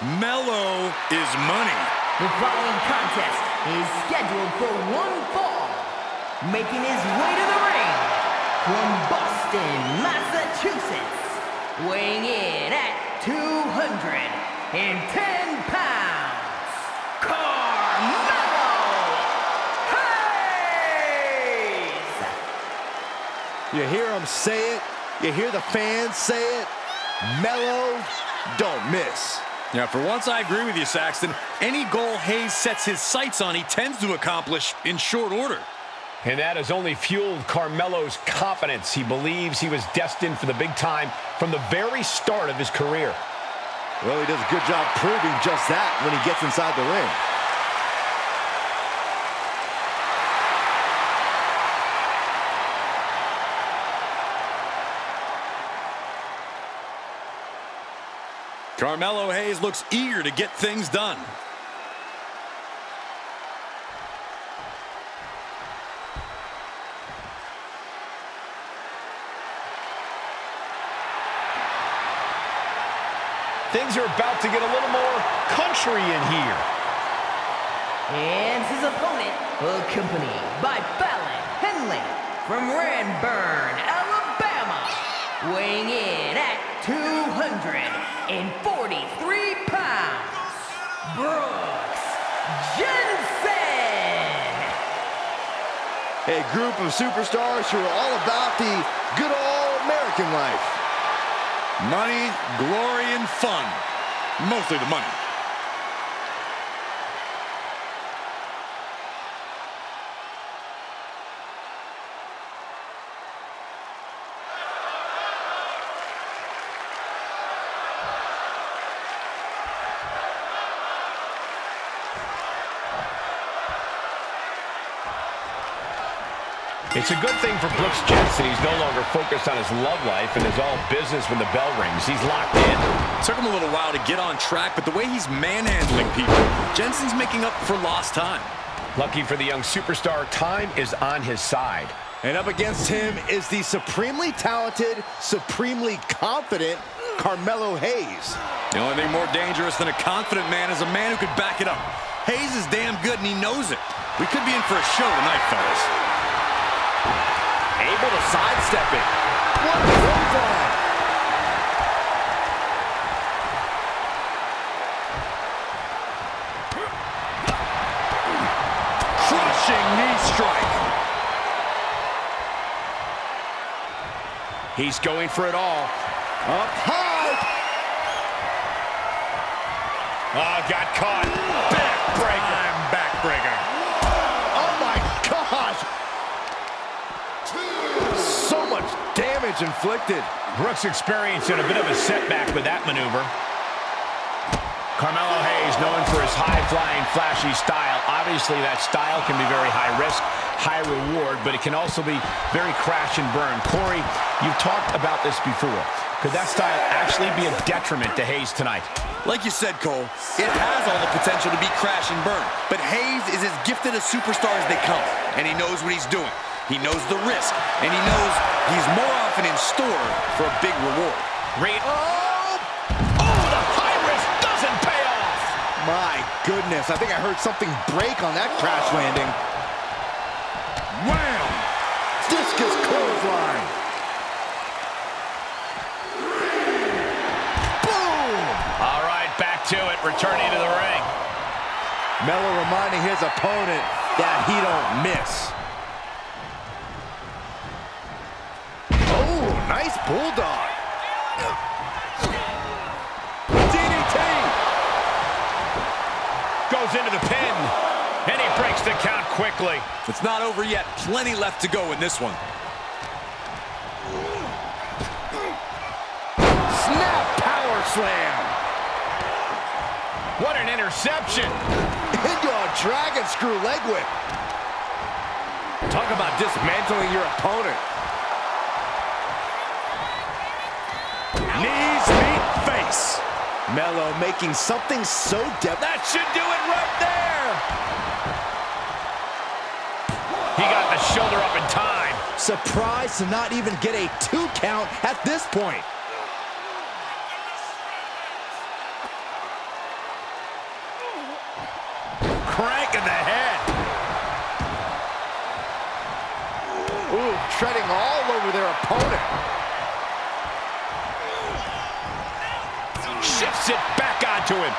Melo is money. The following contest is scheduled for one fall. Making his way to the ring from Boston, Massachusetts. Weighing in at 210 pounds. Carmelo Hayes! You hear him say it. You hear the fans say it. Melo, don't miss. Yeah, for once I agree with you, Saxton. Any goal Hayes sets his sights on, he tends to accomplish in short order. And that has only fueled Carmelo's confidence. He believes he was destined for the big time from the very start of his career. Well, he does a good job proving just that when he gets inside the ring. Carmelo Hayes looks eager to get things done. Things are about to get a little more country in here. And his opponent, accompanied by Fallon Henley from Ranburn, Alabama, weighing in at 243 pounds, Brooks Jensen. A group of superstars who are all about the good old American life. Money, glory, and fun. Mostly the money. It's a good thing for Brooks Jensen. He's no longer focused on his love life and is all business when the bell rings. He's locked in. Took him a little while to get on track, but the way he's manhandling people, Jensen's making up for lost time. Lucky for the young superstar, time is on his side. And up against him is the supremely talented, supremely confident Carmelo Hayes. The only thing more dangerous than a confident man is a man who could back it up. Hayes is damn good, and he knows it. We could be in for a show tonight, fellas. Able to sidestep it. What a clothesline. Crushing knee strike. He's going for it all. Up high. Oh, got caught. Backbreaker. I'm backbreaker. Damage inflicted. Brooks experiencing a bit of a setback with that maneuver. Carmelo Hayes, known for his high-flying, flashy style. Obviously, that style can be very high risk, high reward, but it can also be very crash and burn. Corey, you've talked about this before. Could that style actually be a detriment to Hayes tonight? Like you said, Cole, it has all the potential to be crash and burn. But Hayes is as gifted a superstar as they come, and he knows what he's doing. He knows the risk, and he knows he's more often in store for a big reward. Reed. Oh! Oh, the high risk doesn't pay off! My goodness, I think I heard something break on that crash landing. Wham! Discus clothesline. Boom! All right, back to it, returning to the ring. Melo reminding his opponent that he don't miss. Nice bulldog. DDT! Goes into the pin, and he breaks the count quickly. It's not over yet. Plenty left to go in this one. Snap power slam. What an interception. Into a dragon screw leg whip. Talk about dismantling your opponent. Knees meet face. Melo making something so depth. That should do it right there. He got the shoulder up in time. Surprised to not even get a two count at this point. crank in the head. Ooh, treading all over their opponent. Shifts it back onto him.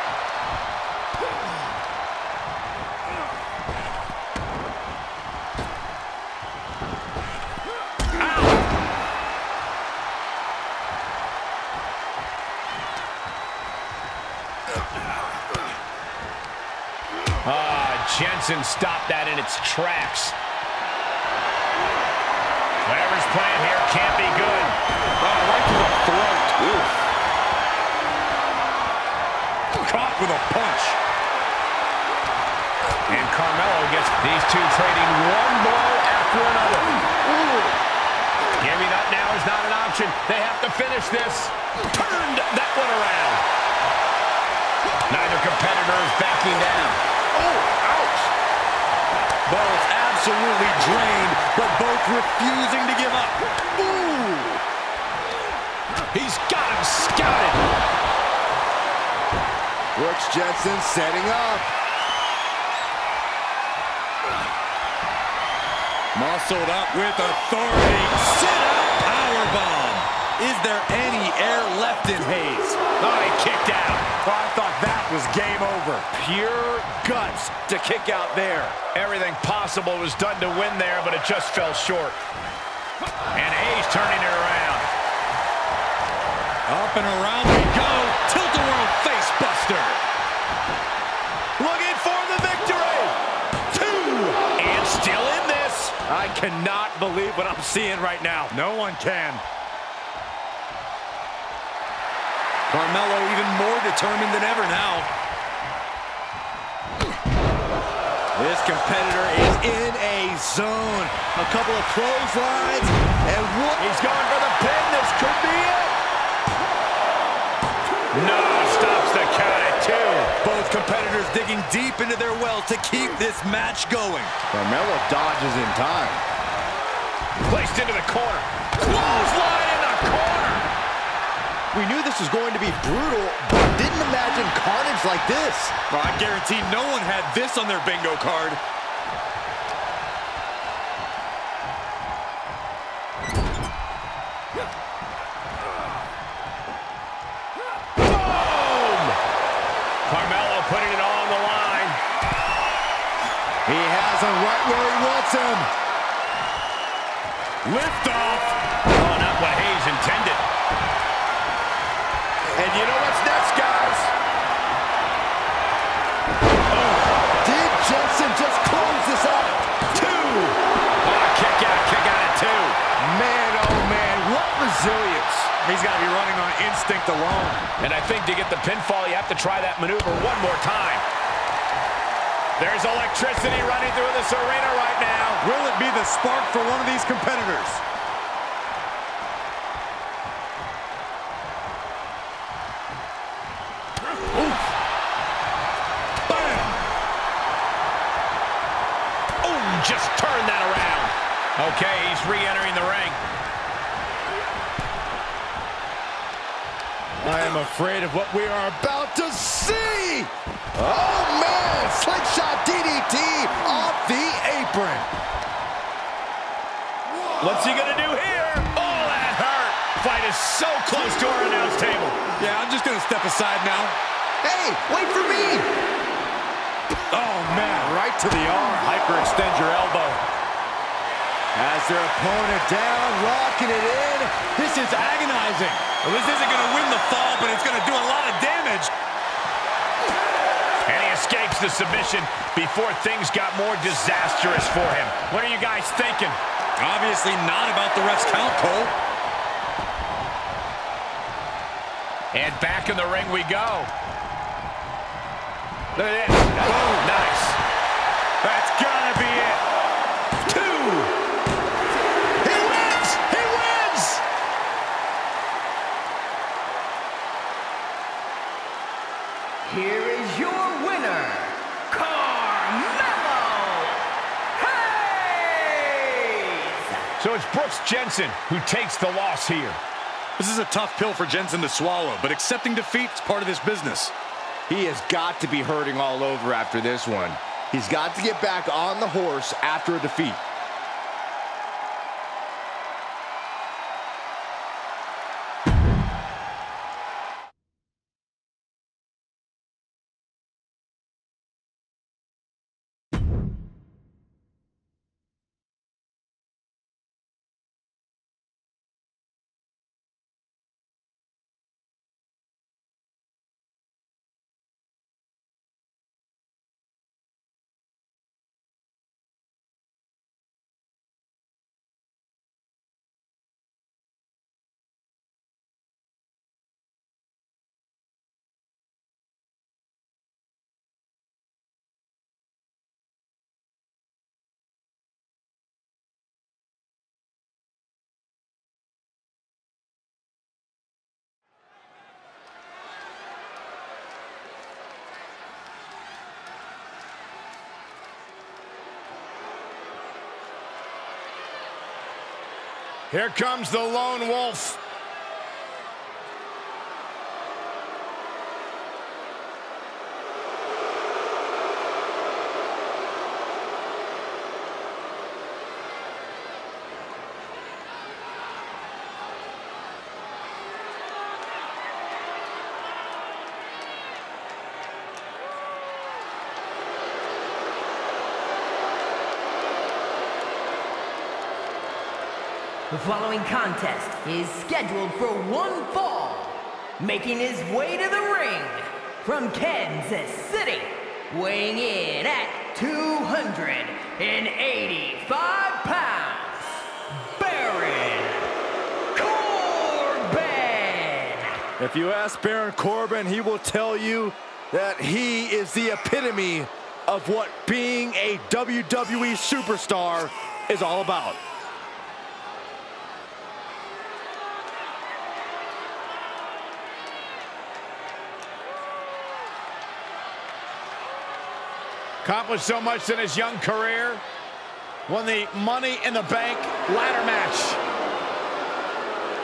Ah, Jensen stopped that in its tracks. Whatever's playing here can't be good. With a punch. And Carmelo gets these two trading one blow after another. Giving up now is not an option. They have to finish this. Turned that one around. Neither competitor is backing down. Oh, ouch. Both absolutely drained, but both refusing to give up. Ooh. He's got him scouted. Brooks Jensen setting up. Muscled up with authority. Sit-out powerbomb. Is there any air left in Hayes? Oh, he kicked out. Oh, I thought that was game over. Pure guts to kick out there. Everything possible was done to win there, but it just fell short. And Hayes turning it around. Up and around we go. Tilt-a-whirl face buster. Looking for the victory. Two. And still in this. I cannot believe what I'm seeing right now. No one can. Carmelo even more determined than ever now. This competitor is in a zone. A couple of clotheslines, and what? He's going for the pin. This could be it. Competitors digging deep into their well to keep this match going. Carmelo dodges in time. Placed into the corner. Clothesline in the corner. We knew this was going to be brutal, but didn't imagine carnage like this. Well, I guarantee no one had this on their bingo card. Wants him. Lift off. Oh, not what Hayes intended. And you know what's next, guys? Oh. Did Jensen just close this out? Two. Oh, kick out, kick out at two. Man, oh man, what resilience. He's got to be running on instinct alone. And I think to get the pinfall, you have to try that maneuver one more time. There's electricity running through this arena right now. Will it be the spark for one of these competitors? Just turn that around. Okay, he's re-entering the ring. I am afraid of what we are about to see. Oh man, slingshot DDT off the apron. What's he gonna do here? Oh, that hurt. Fight is so close to our announce table. Yeah, I'm just going to step aside now. Hey, wait for me. Oh, man, right to the arm. Hyperextend your elbow. Has their opponent down, locking it in. This is agonizing. Well, this isn't going to win the fall, but it's going to do a lot of damage. The submission before things got more disastrous for him. What are you guys thinking? Obviously not about the ref's count, Cole. And back in the ring we go. Look at this. Oh, nice. Jensen who takes the loss here. This is a tough pill for Jensen to swallow, but accepting defeat is part of this business. He has got to be hurting all over after this one. He's got to get back on the horse after a defeat. Here comes the lone wolf. The following contest is scheduled for one fall. Making his way to the ring from Kansas City, weighing in at 285 pounds, Baron Corbin! If you ask Baron Corbin, he will tell you that he is the epitome of what being a WWE superstar is all about. Accomplished so much in his young career. Won the Money in the Bank ladder match.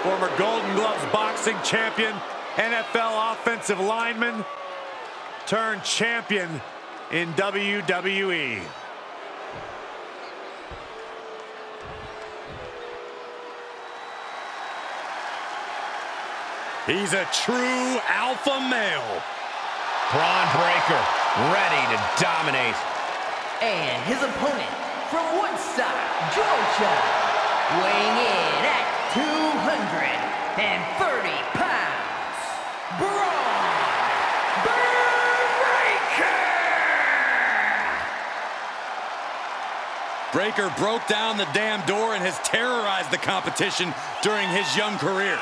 Former Golden Gloves boxing champion, NFL offensive lineman, turned champion in WWE. He's a true alpha male. Bron Breakker ready to dominate. And his opponent from Woodstock, Georgia, weighing in at 230 pounds, Bron Breakker! Breakker broke down the damn door and has terrorized the competition during his young career.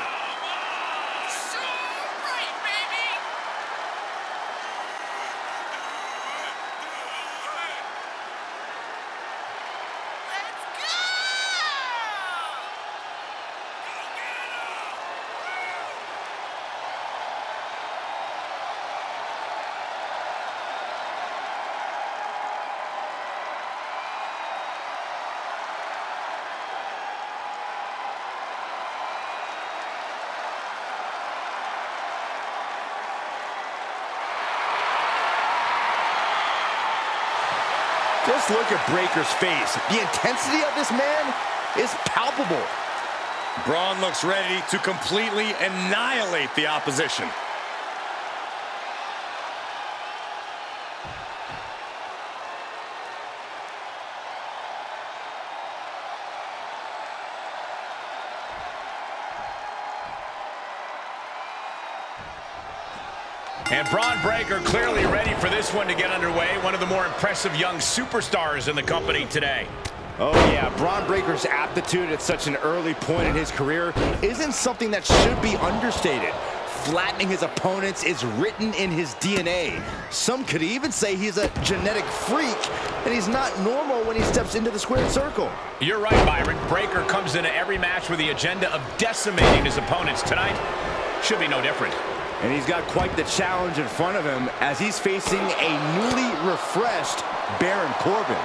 Just look at Breakker's face. The intensity of this man is palpable. Bron looks ready to completely annihilate the opposition. And Bron Breakker clearly ready for this one to get underway. One of the more impressive young superstars in the company today. Oh yeah, Bron Breakker's aptitude at such an early point in his career isn't something that should be understated. Flattening his opponents is written in his DNA. Some could even say he's a genetic freak, and he's not normal when he steps into the squared circle. You're right, Byron. Breakker comes into every match with the agenda of decimating his opponents. Tonight should be no different. And he's got quite the challenge in front of him as he's facing a newly refreshed Baron Corbin.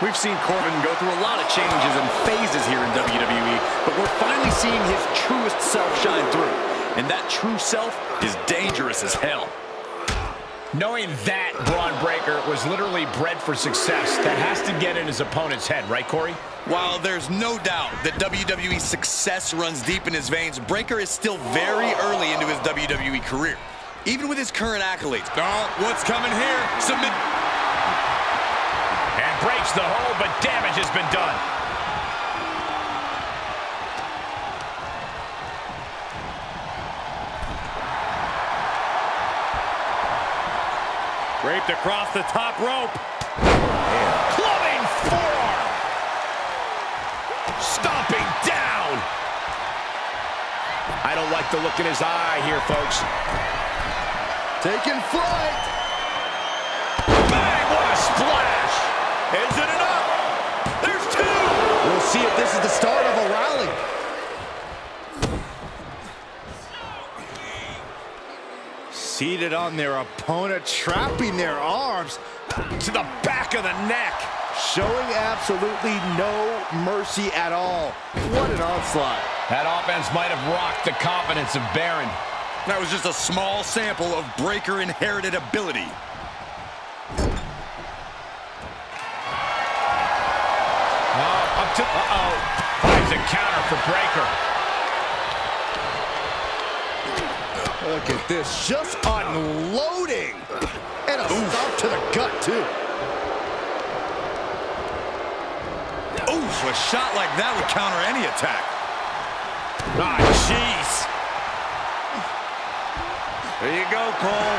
We've seen Corbin go through a lot of changes and phases here in WWE, but we're finally seeing his truest self shine through. And that true self is dangerous as hell. Knowing that Bron Breakker was literally bred for success, that has to get in his opponent's head, right, Corey? While there's no doubt that WWE success runs deep in his veins, Breakker is still very early into his WWE career. Even with his current accolades. Oh, what's coming here? Submit. And breaks the hold, but damage has been done. Raped across the top rope. Clubbing forearm. Stomping down. I don't like the look in his eye here, folks. Taking flight. Bang, what a splash. Is it enough? There's two. We'll see if this is the start of a rally. Seated on their opponent, trapping their arms To the back of the neck. showing absolutely no mercy at all. What an onslaught. That offense might have rocked the confidence of Baron. That was just a small sample of Breakker inherited ability. Oh, up to, uh-oh. Finds a counter for Breakker. Look at this, just unloading. And a stop to the gut, too. Oof, a shot like that would counter any attack. Ah, jeez. There you go, Cole.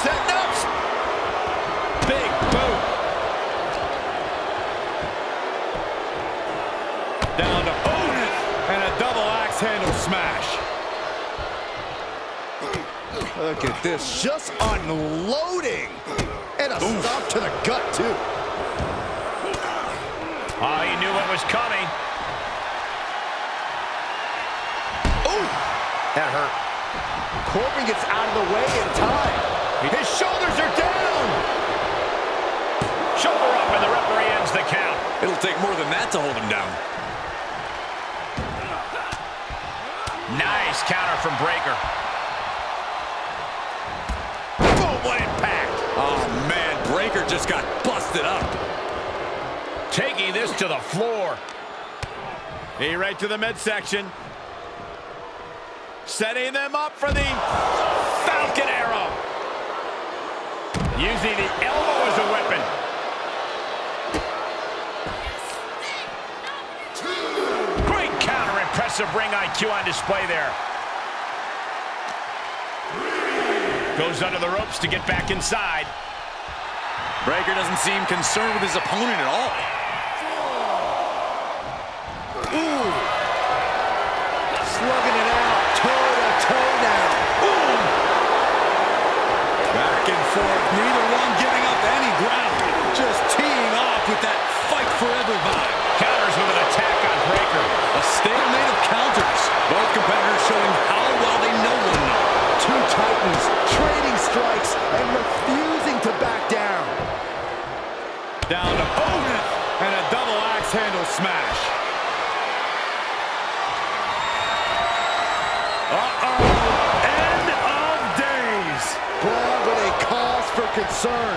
Setting up. Big boot. Down to Otis. And a double axe handle smash. Look at this, just unloading. And a stop to the gut, too. Oh, he knew what was coming. Ooh, that hurt. Corbin gets out of the way in time. His shoulders are down. Shoulder up, and the referee ends the count. It'll take more than that to hold him down. Nice counter from Breakker. Boom, what impact. Oh, man, Breakker just got busted up. Taking this to the floor. Knee right to the midsection. Setting them up for the Falcon arrow. Using the elbow as a Impressive ring IQ on display there. Goes under the ropes to get back inside. Breakker doesn't seem concerned with his opponent at all. Slugging it out, toe to toe now. Back and forth, neither one giving up any ground. Just teeing off with that fight forever vibe. Counters with an attack on Breakker. A stalemate of counters. Both competitors showing how well they know one another. Two titans trading strikes and refusing to back down. down to Otis. And a double axe handle smash. Uh-oh. End of days. Bron with a cause for concern.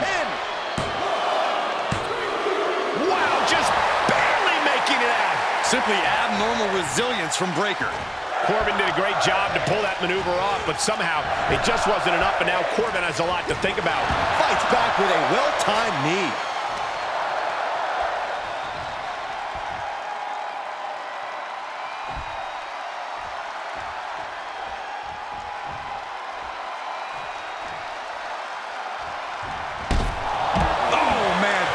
Wow, just barely making it out. Simply abnormal resilience from Breakker. Corbin did a great job to pull that maneuver off, but somehow it just wasn't enough, and now Corbin has a lot to think about. Fights back with a well-timed knee. Oh, man.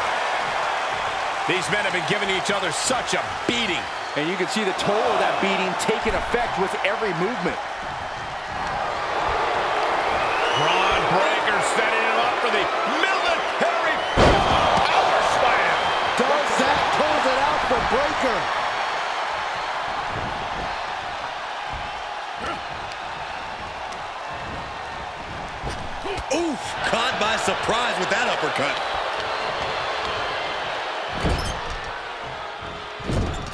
These men have been giving each other such a beating. And you can see the toll of that beating taking effect with every movement. Bron Breakker setting him up for the military power slam. Does that close it out for Breakker? Oof, caught by surprise with that uppercut.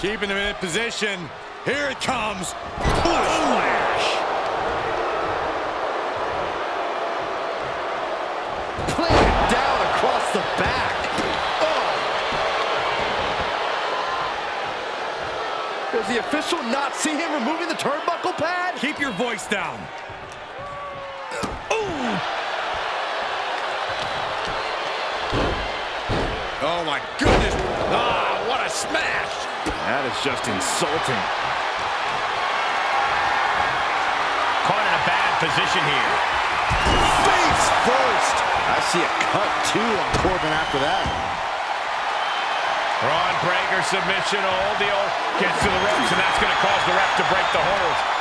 Keeping him in position. Here it comes. Splash. Planted down across the back. Oh. Does the official not see him removing the turnbuckle pad? Keep your voice down. That is just insulting. Caught in a bad position here. Face first. I see a cut, too, on Corbin after that. Bron Breakker submission old gets to the ropes, and that's going to cause the ref to break the hold.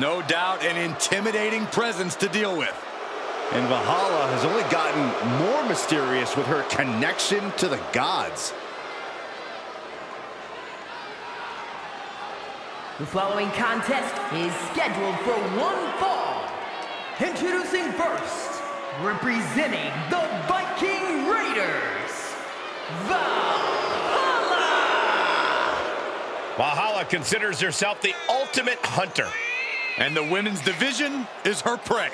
No doubt an intimidating presence to deal with. And Valhalla has only gotten more mysterious with her connection to the gods. The following contest is scheduled for one fall. Introducing first, representing the Viking Raiders, Valhalla! Valhalla considers herself the ultimate hunter. And the women's division is her prey.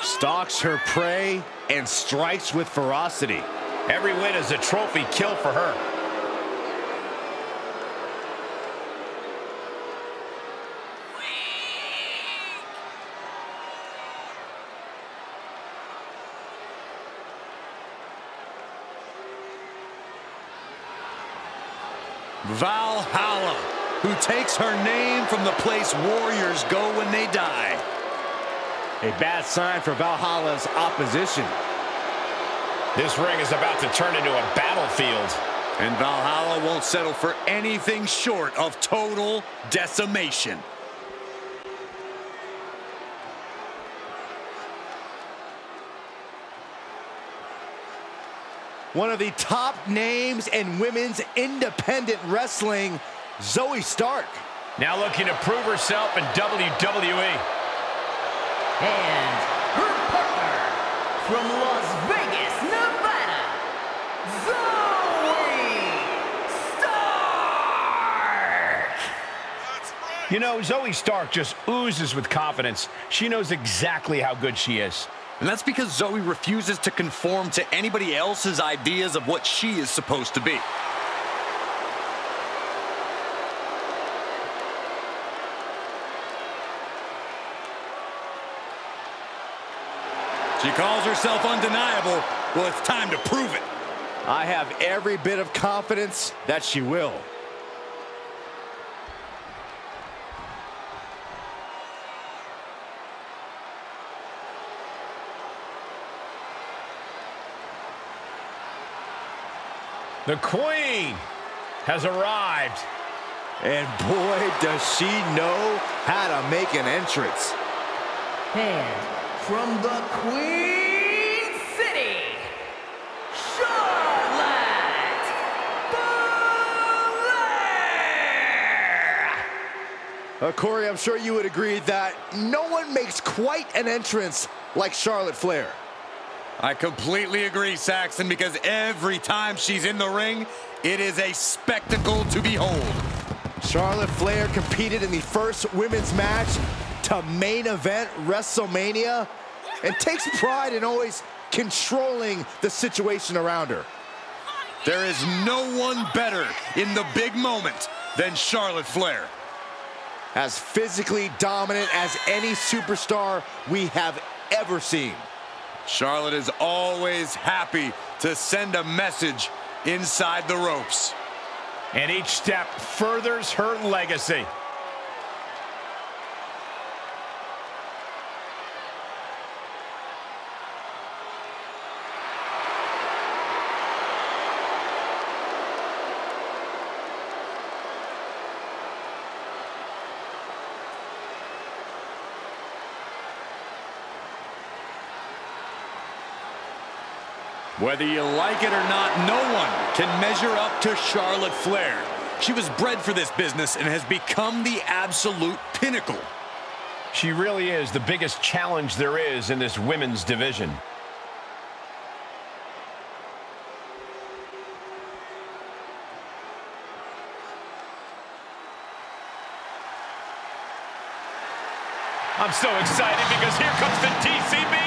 Stalks her prey and strikes with ferocity. Every win is a trophy kill for her. Valhalla, who takes her name from the place warriors go when they die. A bad sign for Valhalla's opposition. This ring is about to turn into a battlefield. And Valhalla won't settle for anything short of total decimation. One of the top names in women's independent wrestling, Zoey Stark. Now looking to prove herself in WWE. And her partner from Las Vegas, Nevada, Zoey Stark! You know, Zoey Stark just oozes with confidence. She knows exactly how good she is. And that's because Zoey refuses to conform to anybody else's ideas of what she is supposed to be. She calls herself undeniable. Well, it's time to prove it. I have every bit of confidence that she will. The Queen has arrived. And boy, does she know how to make an entrance. And from the Queen City, Charlotte Flair! Uh, Corey, I'm sure you would agree that no one makes quite an entrance like Charlotte Flair. I completely agree, Saxton, because every time she's in the ring, it is a spectacle to behold. Charlotte Flair competed in the first women's match to main event WrestleMania and takes pride in always controlling the situation around her. There is no one better in the big moment than Charlotte Flair as physically dominant as any superstar we have ever seen. Charlotte is always happy to send a message inside the ropes. And each step furthers her legacy. Whether you like it or not, no one can measure up to Charlotte Flair. She was bred for this business and has become the absolute pinnacle. She really is the biggest challenge there is in this women's division. I'm so excited because here comes the TCB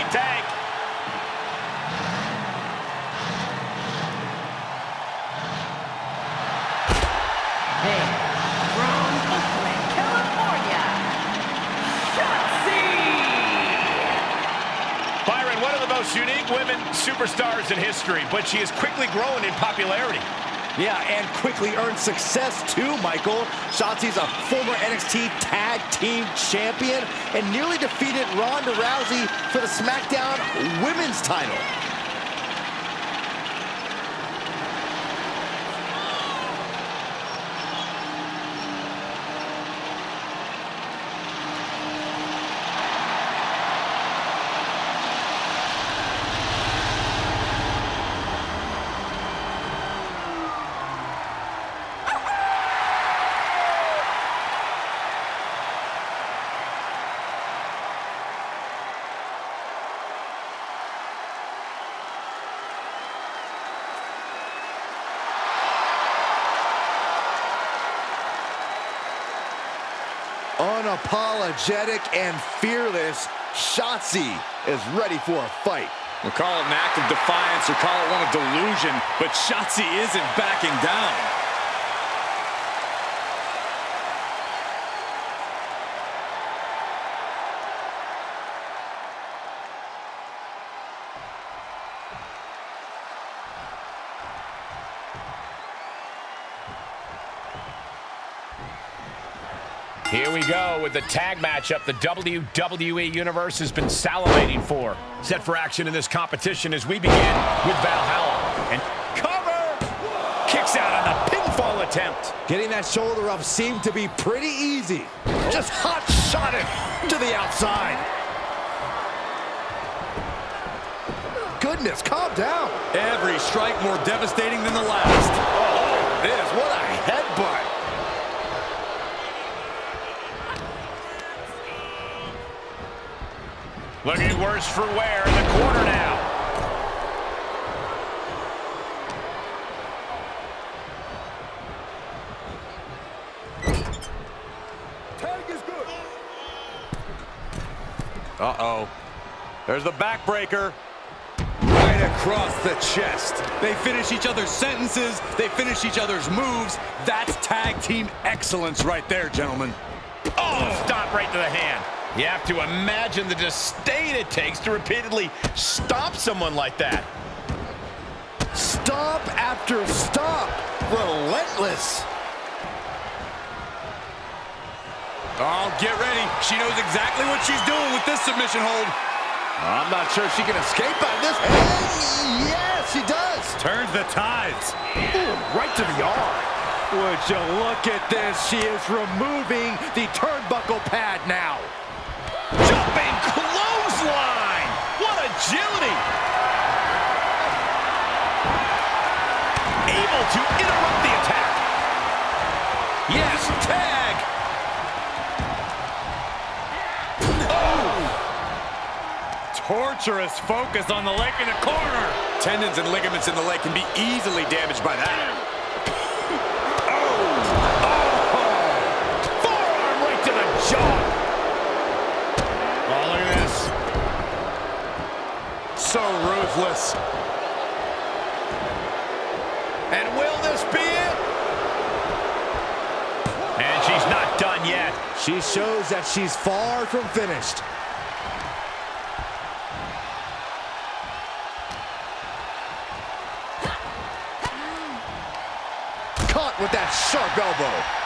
tank. most unique women superstars in history, but she has quickly grown in popularity. Yeah, and quickly earned success too, Michael. Shotzi's a former NXT Tag Team Champion and nearly defeated Ronda Rousey for the SmackDown Women's title. Unapologetic and fearless, Shotzi is ready for a fight. We'll call it an act of defiance or call it one of delusion, but Shotzi isn't backing down. With the tag matchup the WWE Universe has been salivating for. Set for action in this competition as we begin with Valhalla. And cover! Kicks out on the pinfall attempt. Getting that shoulder up seemed to be pretty easy. Just hot shot it to the outside. Goodness, calm down. Every strike more devastating than the last. Oh, this, what a headbutt. Looking worse for wear in the corner now. Tag is good. Uh-oh. There's the backbreaker. Right across the chest. They finish each other's sentences. They finish each other's moves. That's tag team excellence right there, gentlemen. Oh, stop right to the hand. You have to imagine the disdain it takes to repeatedly stop someone like that. Stop after stop. Relentless. Oh, get ready. She knows exactly what she's doing with this submission hold. I'm not sure she can escape out of this. Hey, yes, she does. Turns the tides. Ooh, right to the arm. Would you look at this? She is removing the turnbuckle pad now. agility. Able to interrupt the attack. Yes, tag. Oh. Torturous focus on the leg in the corner. Tendons and ligaments in the leg can be easily damaged by that. So ruthless. And will this be it? And she's not done yet. She shows that she's far from finished. Caught with that sharp elbow.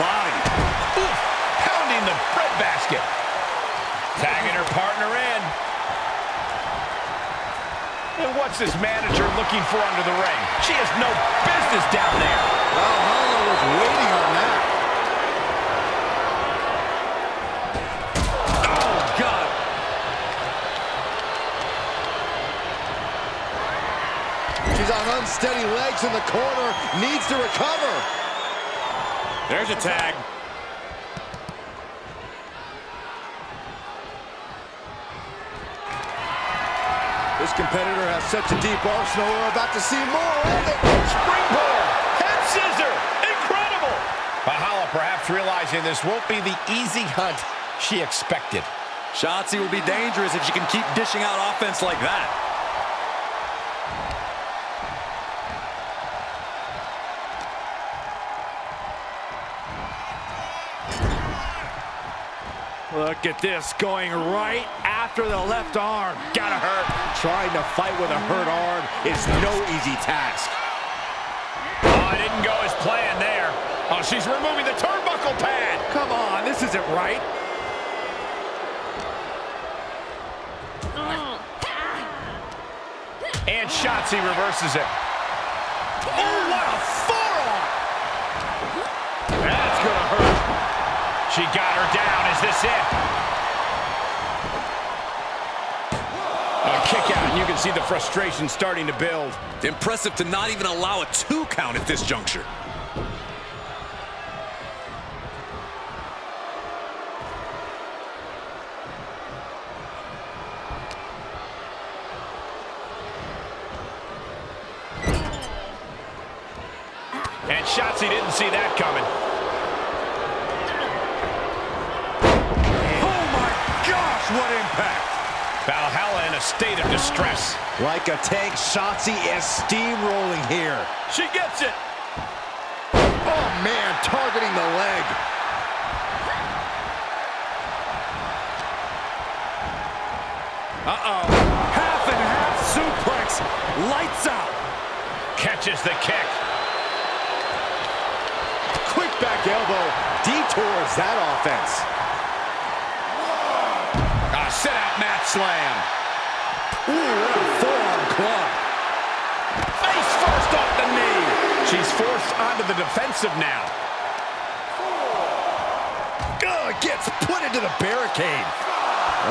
Body. Oof, pounding the breadbasket. Tagging her partner in. And what's this manager looking for under the ring? She has no business down there. Valhalla was waiting on that. Oh, God. She's on unsteady legs in the corner, needs to recover. There's a tag. This competitor has such a deep arsenal, we're about to see more of it. Springboard, head scissor, incredible. Valhalla perhaps realizing this won't be the easy hunt she expected. Shotzi will be dangerous if she can keep dishing out offense like that. Look at this, going right after the left arm. Gotta hurt. Trying to fight with a hurt arm is no easy task. Oh, it didn't go as planned there. Oh, she's removing the turnbuckle pad. Come on, this isn't right. And Shotzi reverses it. Oh, what a forearm! That's gonna hurt. She got her down. Is this it? A kick out, and you can see the frustration starting to build. Impressive to not even allow a two count at this juncture. And Shotzi didn't see that coming. Impact! Valhalla in a state of distress. Like a tank, Shotzi is steamrolling here. She gets it. Oh, man, targeting the leg. Uh-oh. Half and half suplex. Lights out. Catches the kick. Quick back elbow detours that offense. A sit-out mat slam. Ooh, what a forearm club. Face first off the knee. She's forced onto the defensive now. Ugh, gets put into the barricade.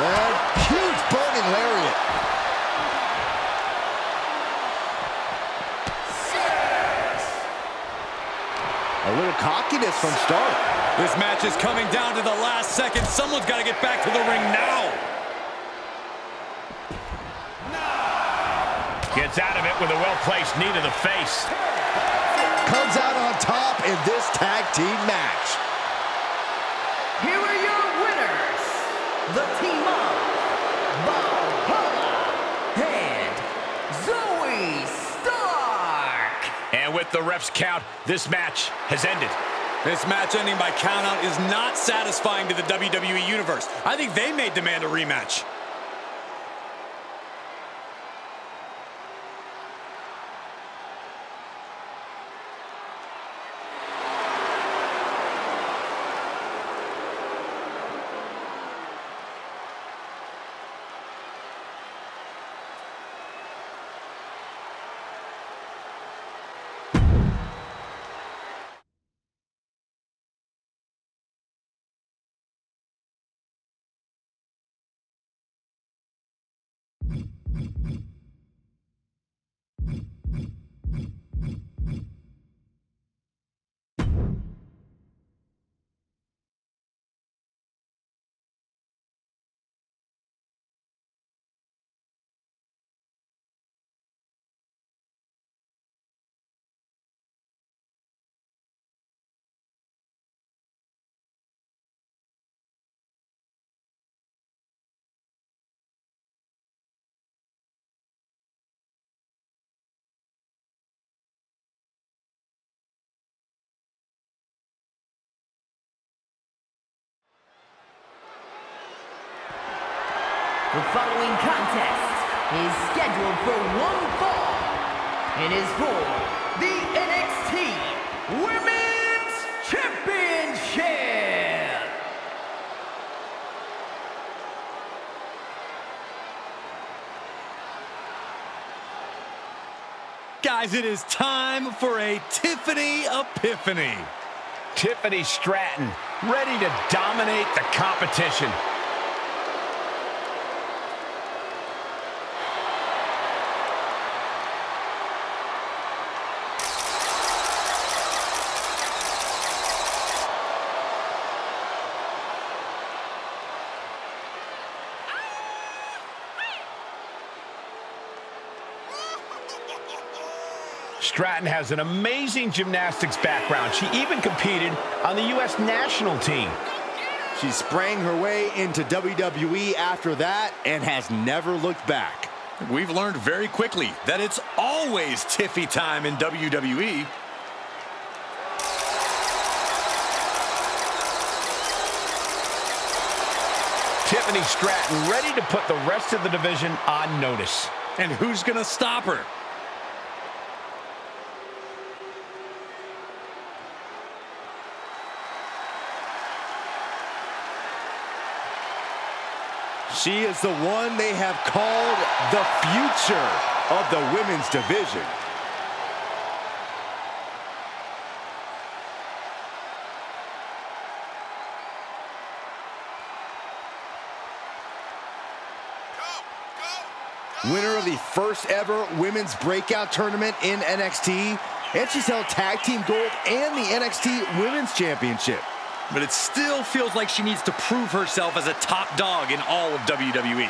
And huge burning lariat. A little cockiness from Stark. This match is coming down to the last second. Someone's got to get back to the ring now. Gets out of it with a well-placed knee to the face. Comes out on top in this tag team match. Here are your winners, the team of Valhalla and Zoey Stark. And with the ref's count, this match has ended. This match ending by countout is not satisfying to the WWE Universe. I think they may demand a rematch. The following contest is scheduled for one fall and is for the NXT Women's Championship. Guys, it is time for a Tiffany Epiphany. Tiffany Stratton, ready to dominate the competition. Stratton has an amazing gymnastics background. She even competed on the U.S. national team. She sprang her way into WWE after that and has never looked back. We've learned very quickly that it's always Tiffy time in WWE. Tiffany Stratton ready to put the rest of the division on notice. And who's going to stop her? She is the one they have called the future of the women's division. Winner of the first ever women's breakout tournament in NXT, and she's held tag team gold and the NXT Women's Championship. But it still feels like she needs to prove herself as a top dog in all of WWE.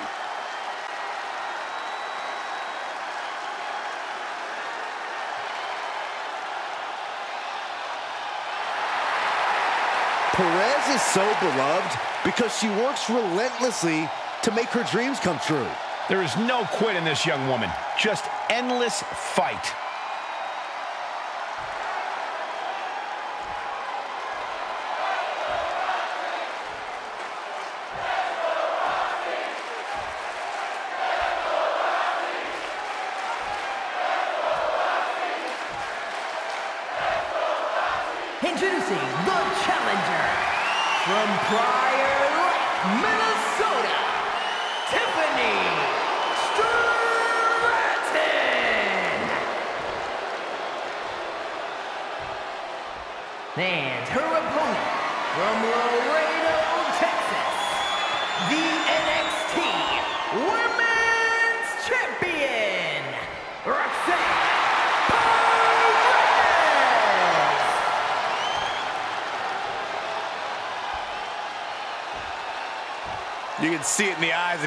Perez is so beloved because she works relentlessly to make her dreams come true. There is no quit in this young woman. Just endless fight.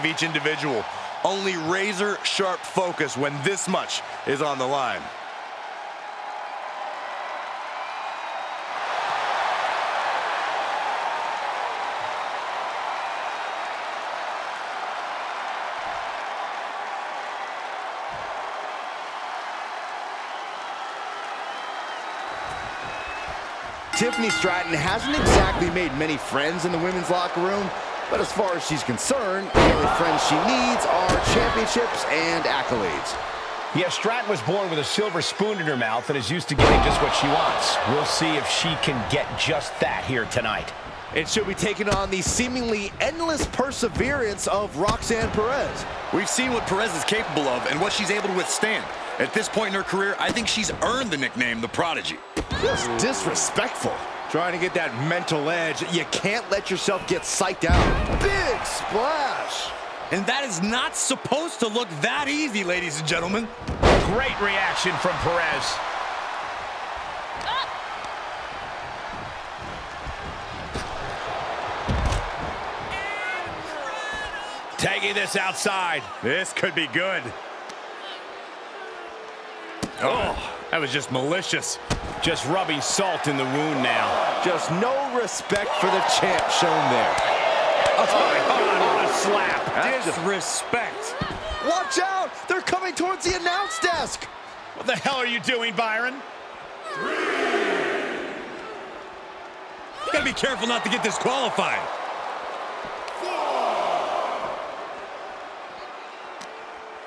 Of each individual. Only razor sharp focus when this much is on the line. Tiffany Stratton hasn't exactly made many friends in the women's locker room, but as far as she's concerned, the only friends she needs are championships and accolades. Yes, Stratton was born with a silver spoon in her mouth and is used to getting just what she wants. We'll see if she can get just that here tonight. And she'll be taking on the seemingly endless perseverance of Roxanne Perez. We've seen what Perez is capable of and what she's able to withstand. At this point in her career, I think she's earned the nickname the Prodigy. Just disrespectful. Trying to get that mental edge. You can't let yourself get psyched out. Big splash. And that is not supposed to look that easy, ladies and gentlemen. Great reaction from Perez. Taking this outside. This could be good. Oh, that was just malicious. Just rubbing salt in the wound now. Just no respect for the champ shown there. Oh, my god, what a slap. That's just- Disrespect. Watch out! They're coming towards the announce desk. What the hell are you doing, Byron? You gotta be careful not to get disqualified.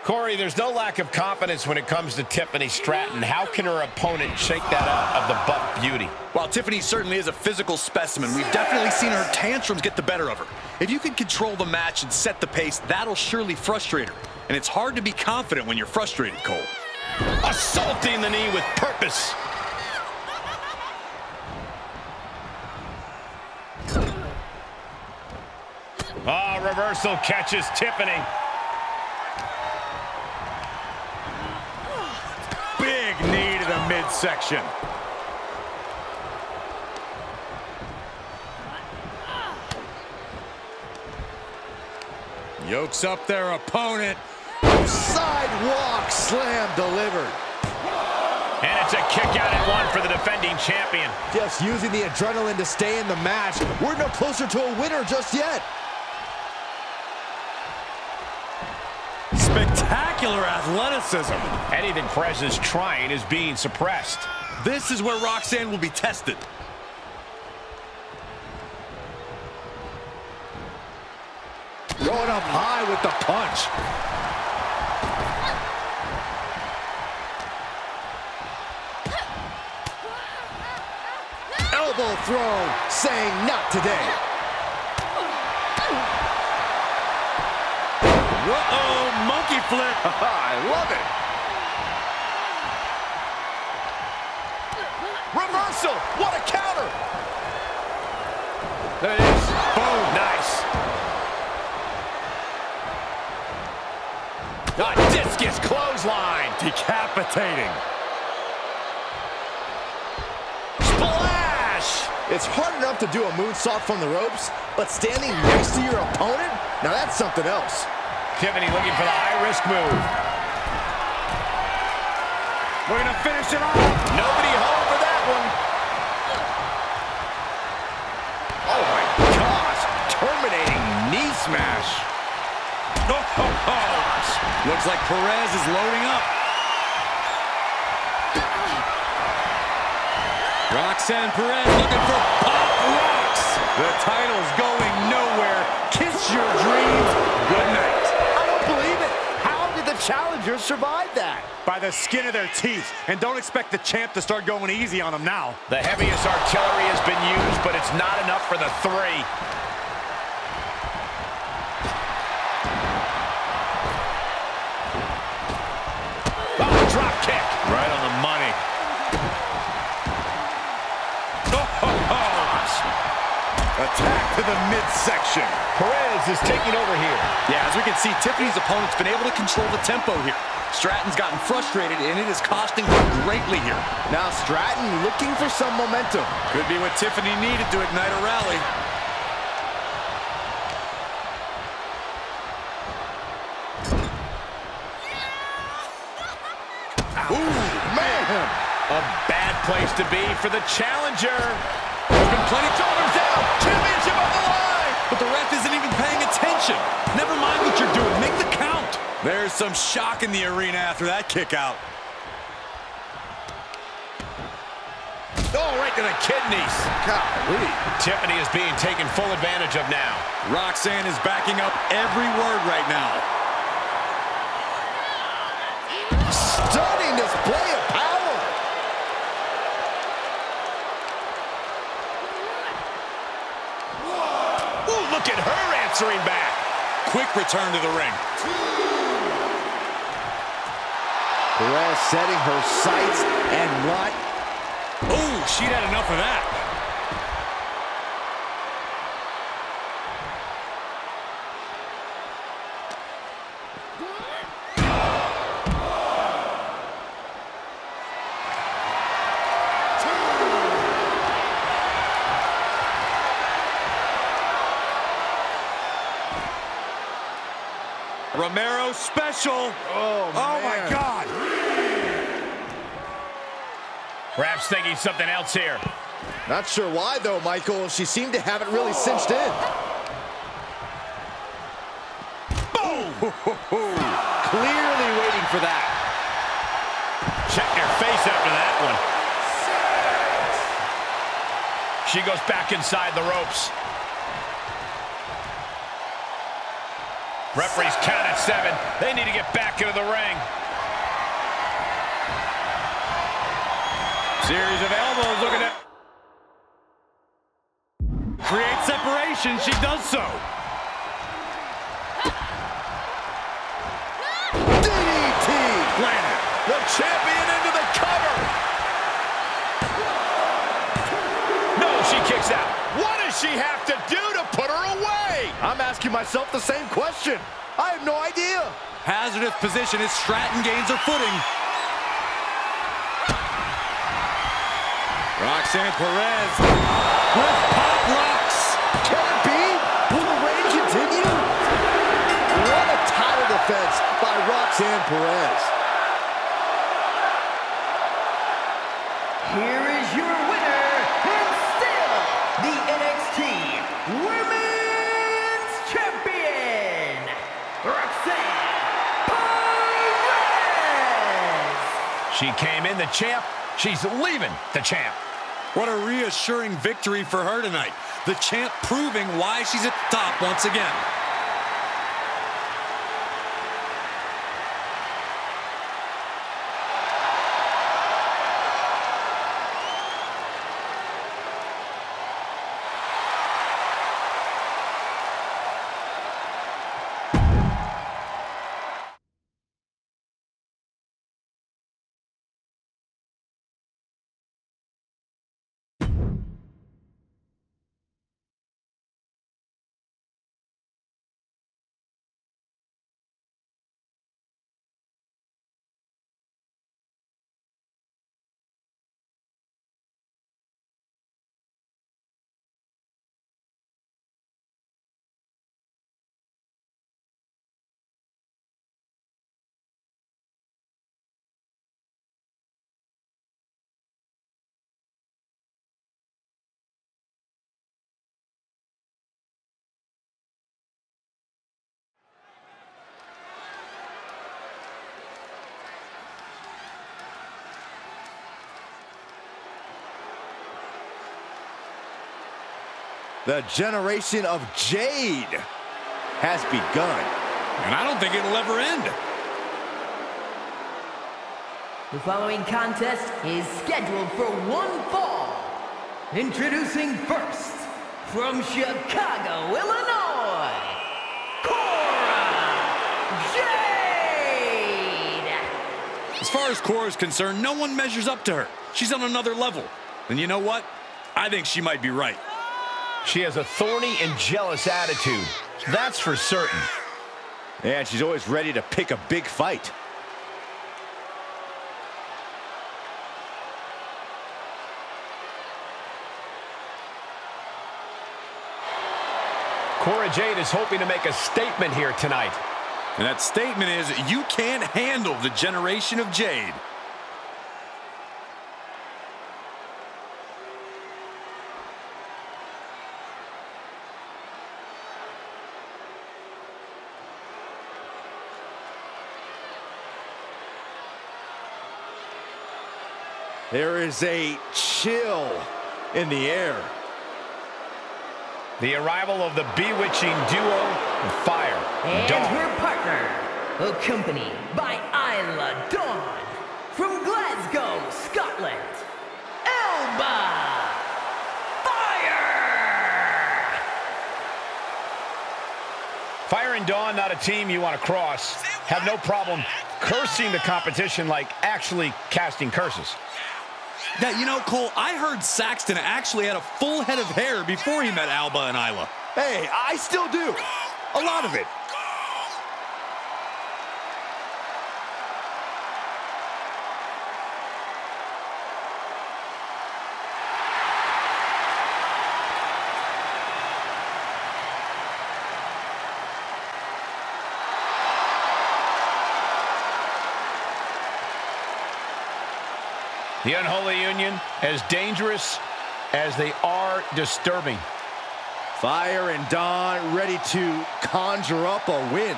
Corey, there's no lack of confidence when it comes to Tiffany Stratton. How can her opponent shake that out of the buff beauty? While Tiffany certainly is a physical specimen, we've definitely seen her tantrums get the better of her. If you can control the match and set the pace, that'll surely frustrate her. And it's hard to be confident when you're frustrated, Cole. Assaulting the knee with purpose. Oh, reversal catches Tiffany. Big knee to the midsection. Yokes up their opponent. Sidewalk slam delivered. And it's a kick out at one for the defending champion. Just using the adrenaline to stay in the match. We're no closer to a winner just yet. Spectacular athleticism. Anything Perez is trying is being suppressed. This is where Roxanne will be tested. Going up high with the punch. Elbow throw, saying not today. Whoa, monkey flip. I love it. Reversal, what a counter. There it is. Boom. Nice. A discus clothesline. Decapitating. Splash. It's hard enough to do a moonsault from the ropes, but standing next to your opponent? Now that's something else. Tiffany looking for the high-risk move. We're going to finish it off. Nobody home for that one. Oh my gosh, terminating knee smash. Oh, ho, ho. Looks like Perez is loading up. Roxanne Perez looking for Pop Rox. The title's going nowhere. Kiss your dreams. Good night. Challengers survive that? By the skin of their teeth. And don't expect the champ to start going easy on them now. The heaviest artillery has been used, but it's not enough for the three. The midsection. Perez is taking over here. Yeah, as we can see, Tiffany's opponent's been able to control the tempo here. Stratton's gotten frustrated, and it is costing her greatly here. Now Stratton looking for some momentum. Could be what Tiffany needed to ignite a rally. Ooh, man. A bad place to be for the challenger. There's been plenty shoulders down. Championship on the line. But the ref isn't even paying attention. Never mind what you're doing. Make the count. There's some shock in the arena after that kick out. Oh, right to the kidneys. Golly. Tiffany is being taken full advantage of now. Roxanne is backing up every word right now. Answering back. Quick return to the ring. Perez setting her sights and what? Oh, she'd had enough of that. Romero special. Oh, Oh, my. God. Perhaps thinking something else here. Not sure why, though, Michael. She seemed to have it really cinched in. Clearly waiting for that. Check your face after that one. She goes back inside the ropes. Referee's count at seven. They need to get back into the ring. Series of elbows looking at... Create separation. She does so. Asking myself the same question. I have no idea. Hazardous position as Stratton gains her footing. Roxanne Perez with Pop Rox. Can it be? Will the reign continue? What a title defense by Roxanne Perez. She came in the champ. She's leaving the champ. What a reassuring victory for her tonight. The champ proving why she's at the top once again. The generation of Jade has begun. And I don't think it'll ever end. The following contest is scheduled for one fall. Introducing first, from Chicago, Illinois, Cora Jade. As far as Cora is concerned, no one measures up to her. She's on another level. And you know what? I think she might be right. She has a thorny and jealous attitude. That's for certain. And she's always ready to pick a big fight. Cora Jade is hoping to make a statement here tonight. And that statement is, you can't handle the generation of Jade. There is a chill in the air. The arrival of the bewitching duo Fire And Dawn. her partner, accompanied by Isla Dawn, from Glasgow, Scotland, Alba Fire! Fire and Dawn, not a team you want to cross. Have no problem cursing the competition like actually casting curses. Yeah, you know, Cole, I heard Saxton actually had a full head of hair before he met Alba and Isla. Hey, I still do. A lot of it. The unholy union, as dangerous as they are disturbing. Fire and Dawn ready to conjure up a win.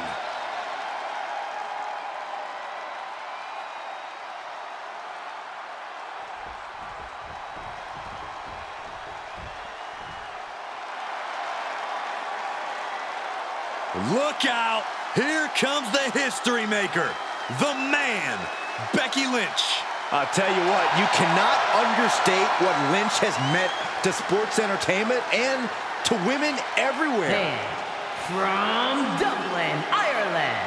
Look out! Here comes the history maker, the man, Becky Lynch. I'll tell you what, you cannot understate what Lynch has meant to sports entertainment and to women everywhere. And from Dublin, Ireland,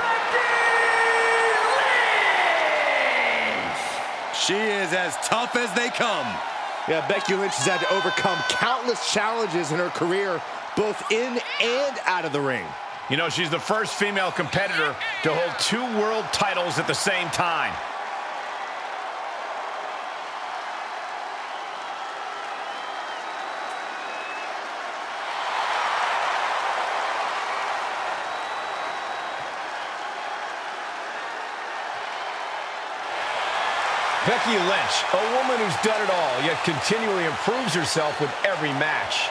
Becky Lynch! She is as tough as they come. Yeah, Becky Lynch has had to overcome countless challenges in her career, both in and out of the ring. You know, she's the first female competitor to hold two world titles at the same time. Becky Lynch, a woman who's done it all, yet continually improves herself with every match.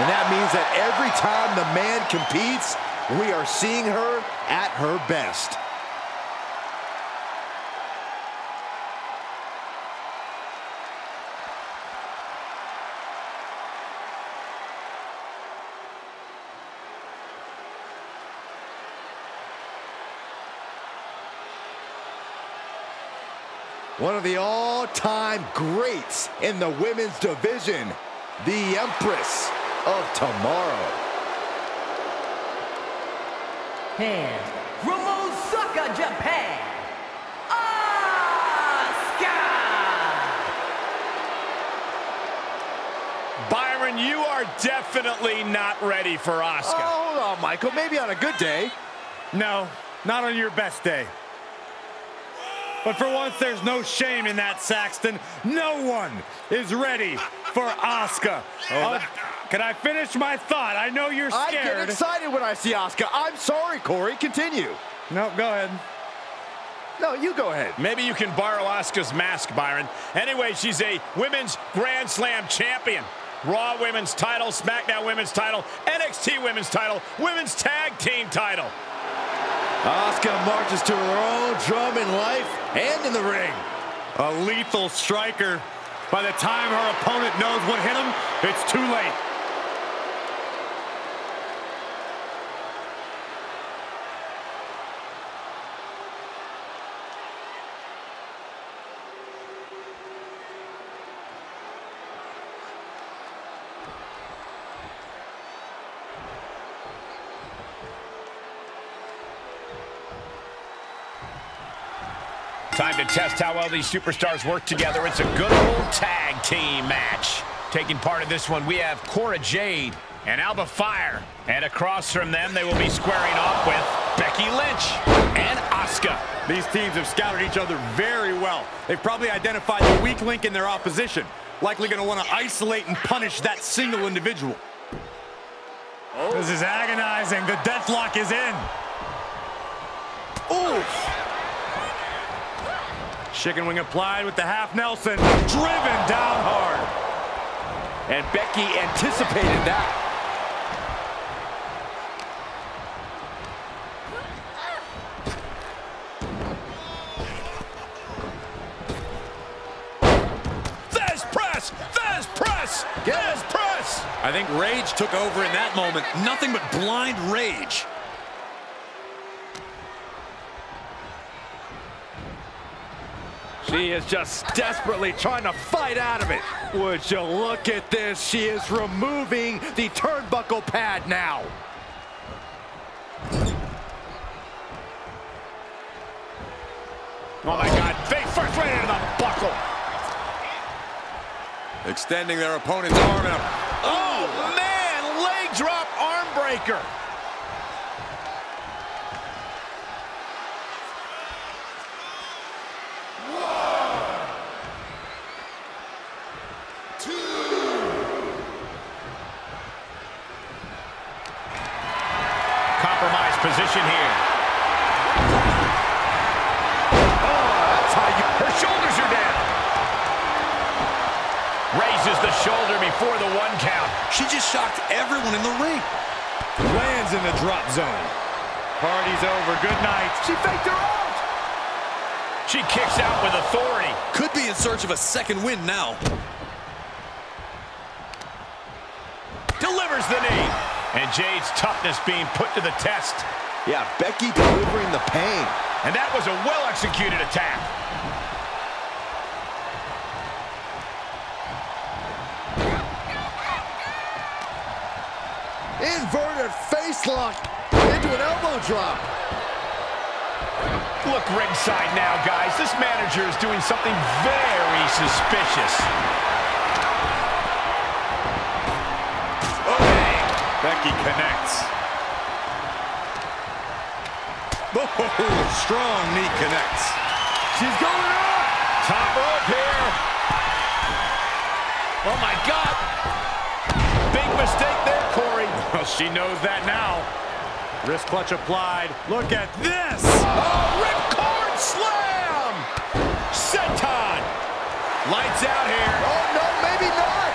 And that means that every time the man competes, we are seeing her at her best. One of the all-time greats in the women's division, the Empress of Tomorrow. And from Osaka, Japan, Asuka! Byron, you are definitely not ready for Asuka. Oh, hold on, Michael. Maybe on a good day. No, not on your best day. But for once, there's no shame in that, Saxton. No one is ready for Asuka. Oh, uh, can I finish my thought? I know you're scared. I get excited when I see Asuka. I'm sorry, Corey. Continue. No, go ahead. No, you go ahead. Maybe you can borrow Asuka's mask, Byron. Anyway, she's a women's Grand Slam champion. Raw women's title, SmackDown women's title, NXT women's title, women's tag team title. Asuka marches to her own drum in life and in the ring. A lethal striker. By the time her opponent knows what hit him, it's too late. Test how well these superstars work together. It's a good old tag team match. Taking part in this one, we have Cora Jade and Alba Fire. And across from them, they will be squaring off with Becky Lynch and Asuka. These teams have scouted each other very well. They've probably identified the weak link in their opposition. Likely going to want to isolate and punish that single individual. This is agonizing. The deathlock is in. Ooh. Chicken wing applied with the half Nelson. Driven down hard. And Becky anticipated that. Press! Press! Press! I think rage took over in that moment. Nothing but blind rage. She is just desperately trying to fight out of it. Would you look at this? She is removing the turnbuckle pad now. Oh my God, face first right into the buckle. Extending their opponent's arm a... Oh man, leg drop arm breaker. Position here. Oh, that's how you... Her shoulders are down. Raises the shoulder before the one count. She just shocked everyone in the ring. Lands in the drop zone. Party's over. Good night. She faked her out. She kicks out with authority. Could be in search of a second win now. Delivers the knee. And Jade's toughness being put to the test. Yeah, Becky delivering the pain. And that was a well-executed attack. Inverted face lock into an elbow drop. Look ringside now, guys. This manager is doing something very suspicious. Okay. Becky connects. Oh, strong knee connects. She's going up. Top rope here. Oh, my God. Big mistake there, Corey. Well, she knows that now. Wrist clutch applied. Look at this. Oh, ripcord slam! Senton! Lights out here. Oh, no, maybe not.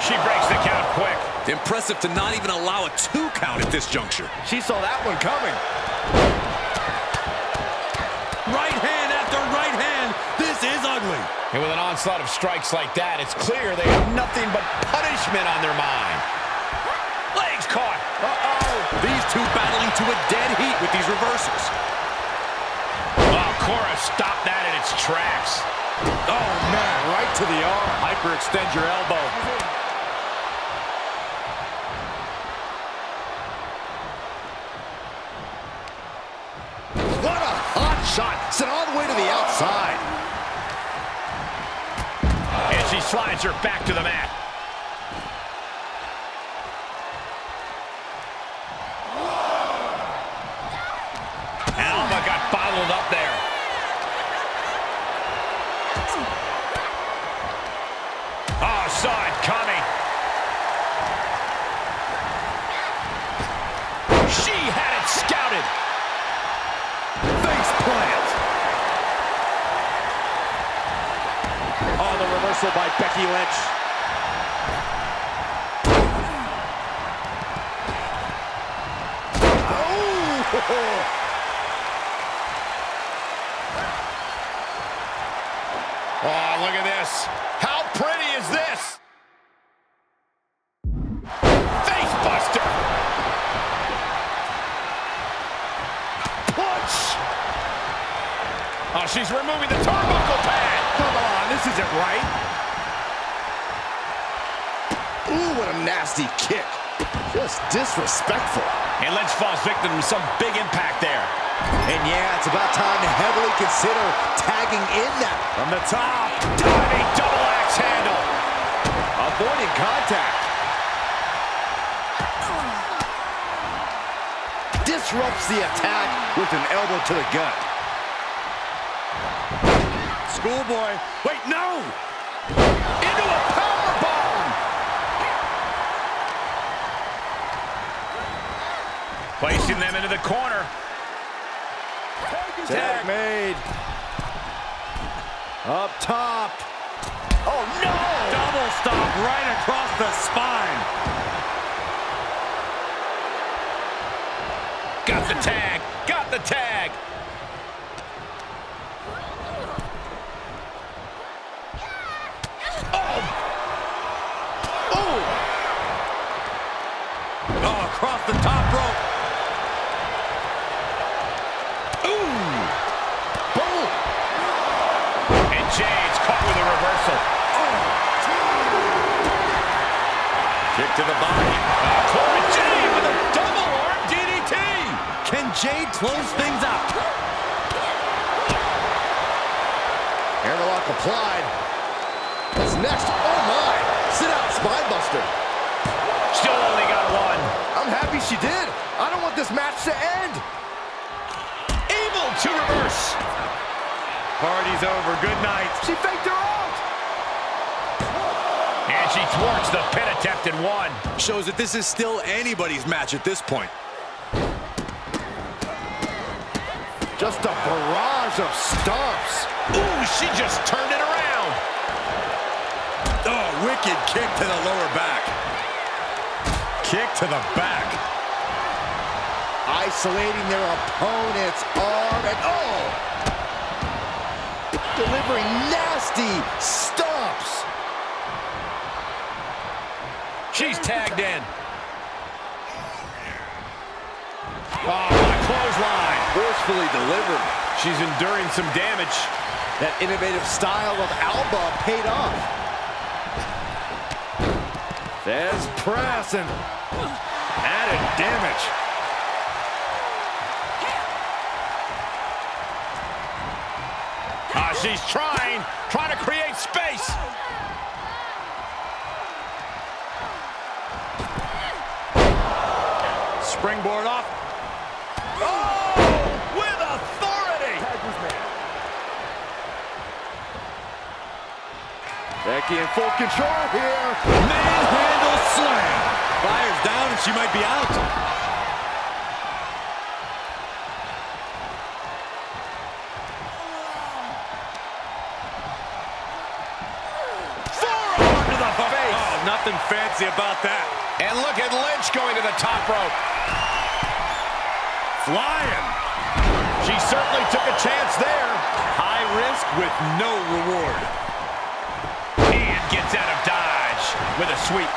She breaks the count quick. Impressive to not even allow a two count at this juncture. She saw that one coming. Right hand after right hand. This is ugly. And with an onslaught of strikes like that, it's clear they have nothing but punishment on their mind. Legs caught. Uh-oh. These two battling to a dead heat with these reversals. Oh, Cora stopped that in its tracks. Oh, man, right to the arm. Hyperextend your elbow. Her back to the mat. Got bottled up there. Oh, saw it reversal by Becky Lynch. Oh! Oh, look at this. Nasty kick. Just disrespectful. And Lynch falls victim to some big impact there. And yeah, it's about time to heavily consider tagging in that. From the top. Diving double axe handle. Avoiding contact. Disrupts the attack with an elbow to the gut. Schoolboy. Wait, no! Into a powerbomb. Placing them into the corner. Tag made. Up top. Oh, no! Double stop right across the spine. Got the tag. Got the tag. Jade close things out? Airlock applied. What's next? Oh my! Sit out, spine buster. Still only got one. I'm happy she did. I don't want this match to end. Able to reverse. Party's over. Good night. She faked her out. And she thwarts the pin attempt and one. Shows that this is still anybody's match at this point. Just a barrage of stomps. Ooh, she just turned it around. Oh, wicked kick to the lower back. Kick to the back. Isolating their opponent's arm and oh! Delivering nasty stomps. She's tagged in. Oh, clothesline. Forcefully delivered. She's enduring some damage. That innovative style of Alba paid off. There's press and added damage. Ah, she's trying, trying to create space. Springboard off. Oh, with authority. Becky in full control here. Manhandle slam. Fires down and she might be out. Forearm to the face. Oh, nothing fancy about that. And look at Lynch going to the top rope. Flying. She certainly took a chance there. High risk with no reward. With a sweep.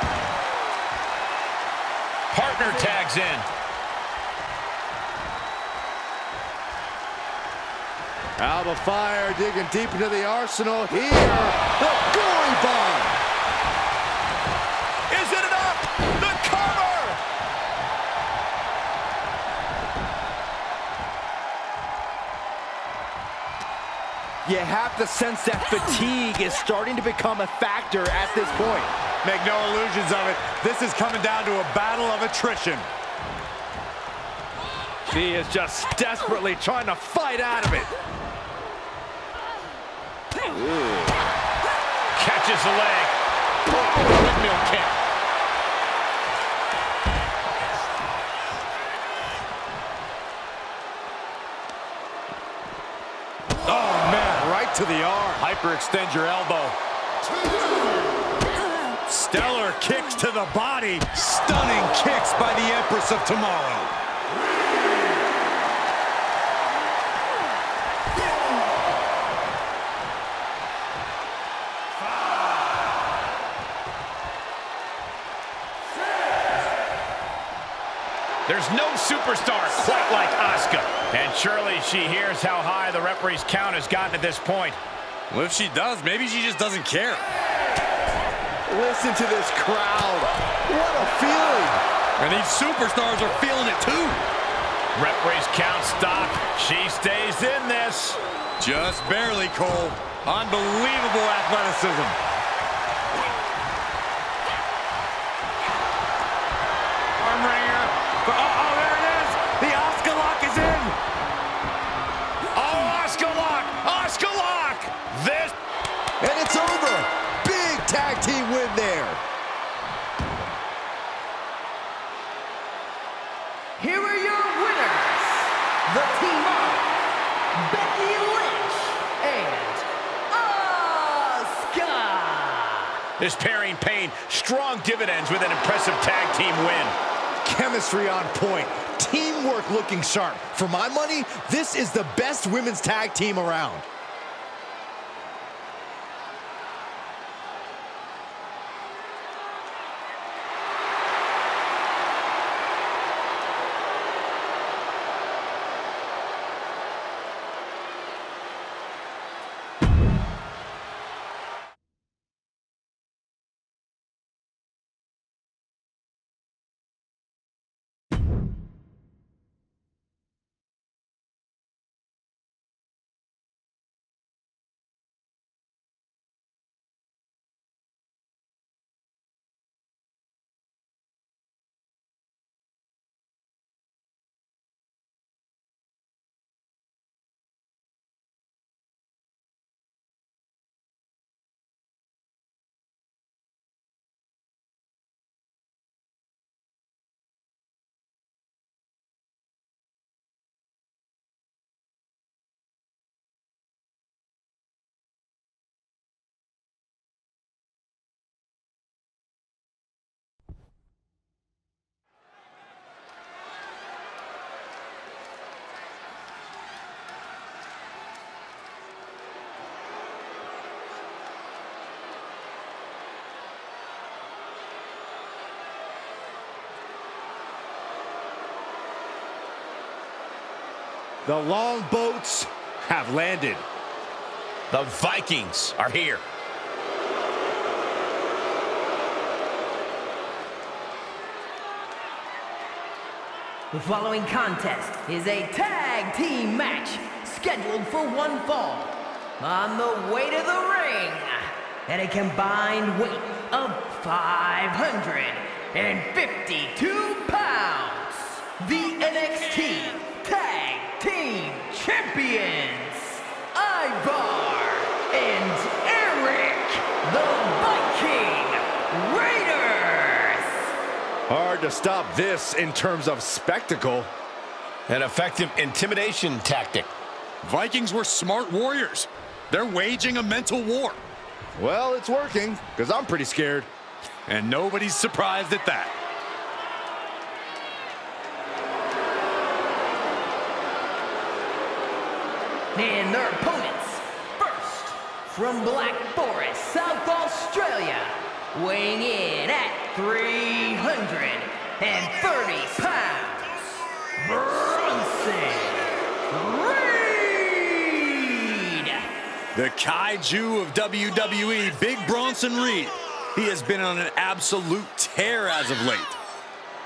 Partner tags in. Alba Fire digging deep into the arsenal here. The gory bomb. Is it enough? The cover! You have to sense that fatigue is starting to become a factor at this point. Make no illusions of it. This is coming down to a battle of attrition. She is just desperately trying to fight out of it. Catches the leg. Windmill kick. Oh, man. Right to the arm. Hyperextend your elbow. Stellar kicks to the body. Stunning kicks by the Empress of Tomorrow. There's no superstar quite like Asuka. And surely she hears how high the referee's count has gotten at this point. Well, if she does, maybe she just doesn't care. Listen to this crowd. What a feeling. And these superstars are feeling it too. Referee's count stopped. She stays in this. Just barely, Cole. Unbelievable athleticism. Arm wringer. Oh, oh, there it is. The Asuka lock is in. Oh, Asuka lock! Asuka lock! This And it's over. Big tag team This pairing paying strong dividends with an impressive tag team win. Chemistry on point. Teamwork looking sharp. For my money, this is the best women's tag team around. The long boats have landed. The Vikings are here. The following contest is a tag team match scheduled for one fall. On the way to the ring, at a combined weight of 552 Champions, Ivar and Erik the Viking Raiders. Hard to stop this in terms of spectacle. An effective intimidation tactic. Vikings were smart warriors. They're waging a mental war. Well, it's working, because I'm pretty scared. And nobody's surprised at that. And their opponents, first, from Black Forest, South Australia, weighing in at 330 pounds, Bronson Reed. The kaiju of WWE, Big Bronson Reed. He has been on an absolute tear as of late.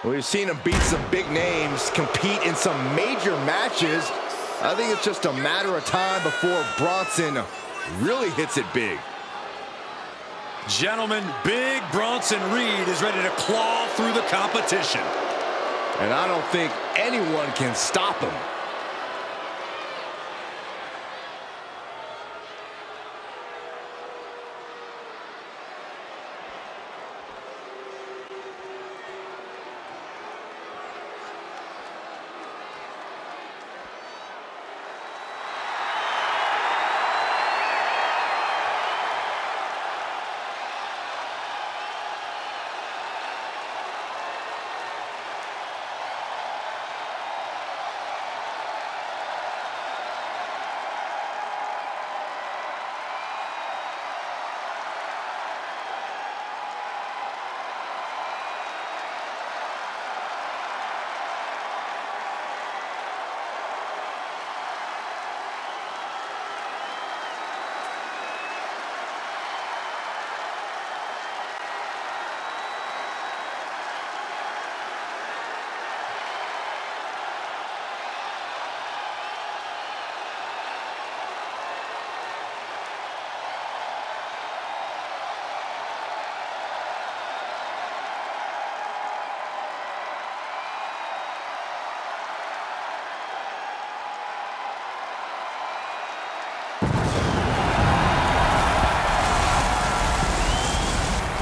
We've seen him beat some big names, compete in some major matches. I think it's just a matter of time before Bronson really hits it big. Gentlemen, Big Bronson Reed is ready to claw through the competition. And I don't think anyone can stop him.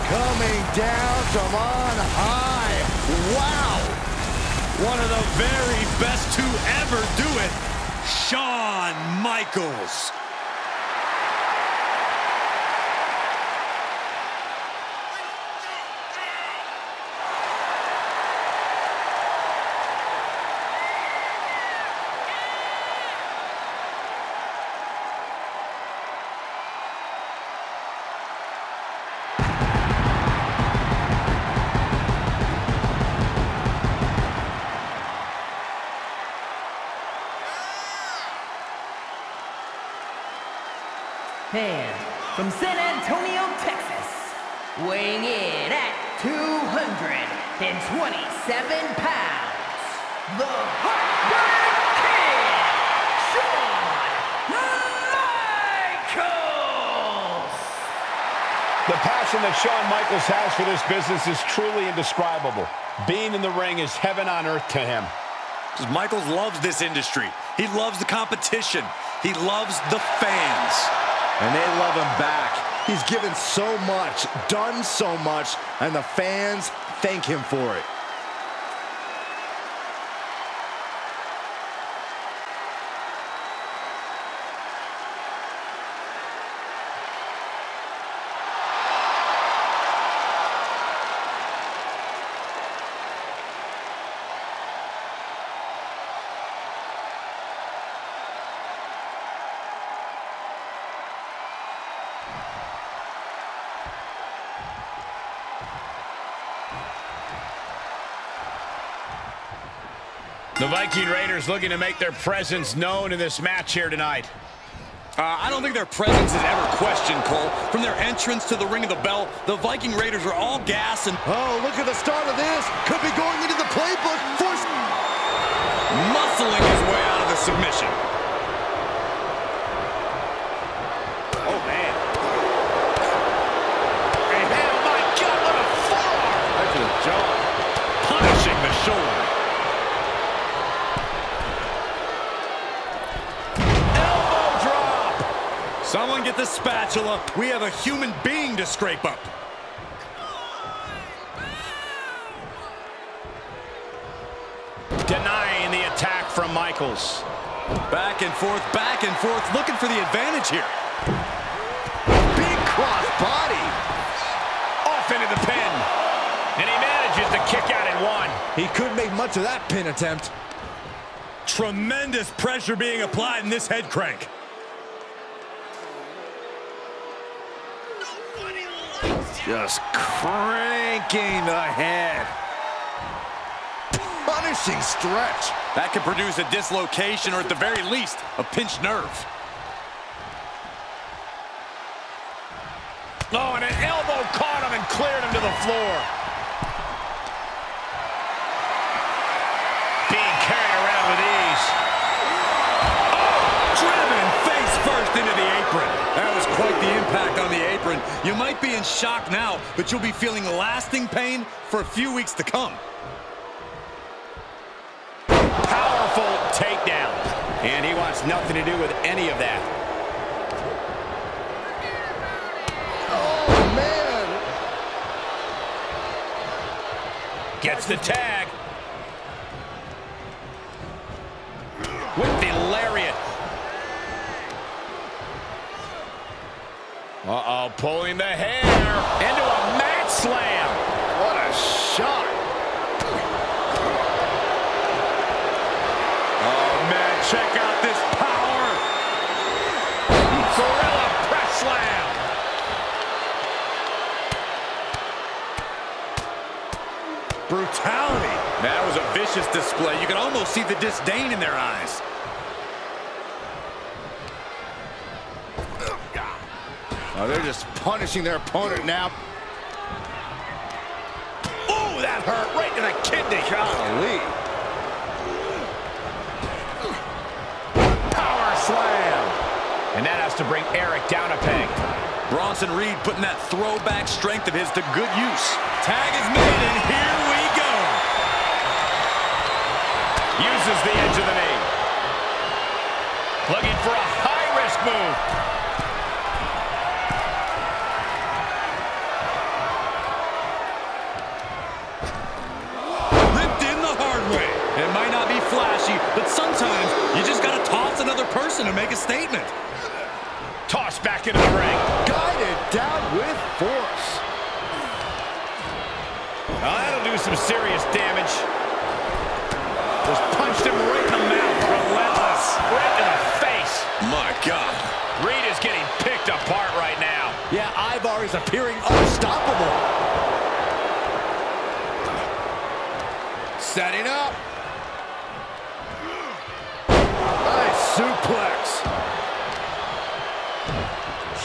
Coming down from on high. Wow. One of the very best to ever do it, Shawn Michaels. From San Antonio, Texas, weighing in at 227 pounds, the Heartbreak Kid, Shawn Michaels! The passion that Shawn Michaels has for this business is truly indescribable. Being in the ring is heaven on earth to him. Because Michaels loves this industry. He loves the competition. He loves the fans. And they love him back. He's given so much, done so much, and the fans thank him for it. Viking Raiders looking to make their presence known in this match here tonight. Uh, I don't think their presence is ever questioned, Cole. From their entrance to the ring of the bell, the Viking Raiders are all gas and... Oh, look at the start of this. Could be going into the playbook. Force... Muscling his way out of the submission. Oh, man. And oh, my God, what a forearm. Right to the jaw. Punishing the shoulder. Elbow Get the spatula. We have a human being to scrape up. Denying the attack from Michaels. Back and forth, back and forth, looking for the advantage here. Big cross body. Off into the pin. And he manages to kick out in one. He couldn't make much of that pin attempt. Tremendous pressure being applied in this head crank. Just cranking ahead. Punishing stretch. That could produce a dislocation or at the very least, a pinched nerve. Oh, and an elbow caught him and cleared him to the floor. Impact on the apron. You might be in shock now, but you'll be feeling lasting pain for a few weeks to come. Powerful takedown. And he wants nothing to do with any of that. Oh, man. Gets the tag. With the lariat. Uh-oh, pulling the hair into a mat slam. What a shot. Oh, man, check out this power. Gorilla press slam. Brutality. That was a vicious display. You can almost see the disdain in their eyes. Oh, they're just punishing their opponent now. Ooh, that hurt right to the kidney. Golly. Power slam. And that has to bring Erik down a peg. Bronson Reed putting that throwback strength of his to good use. Tag is made, and here we go. Uses the edge of the knee. Looking for a high-risk move. Statement. Tossed back into the ring. Guided down with force. Now that'll do some serious damage. Just punched him right in the mouth. Relentless. Right in the face. My God. Reed is getting picked apart right now. Yeah, Ivar is appearing unstoppable. Setting up. Nice suplex.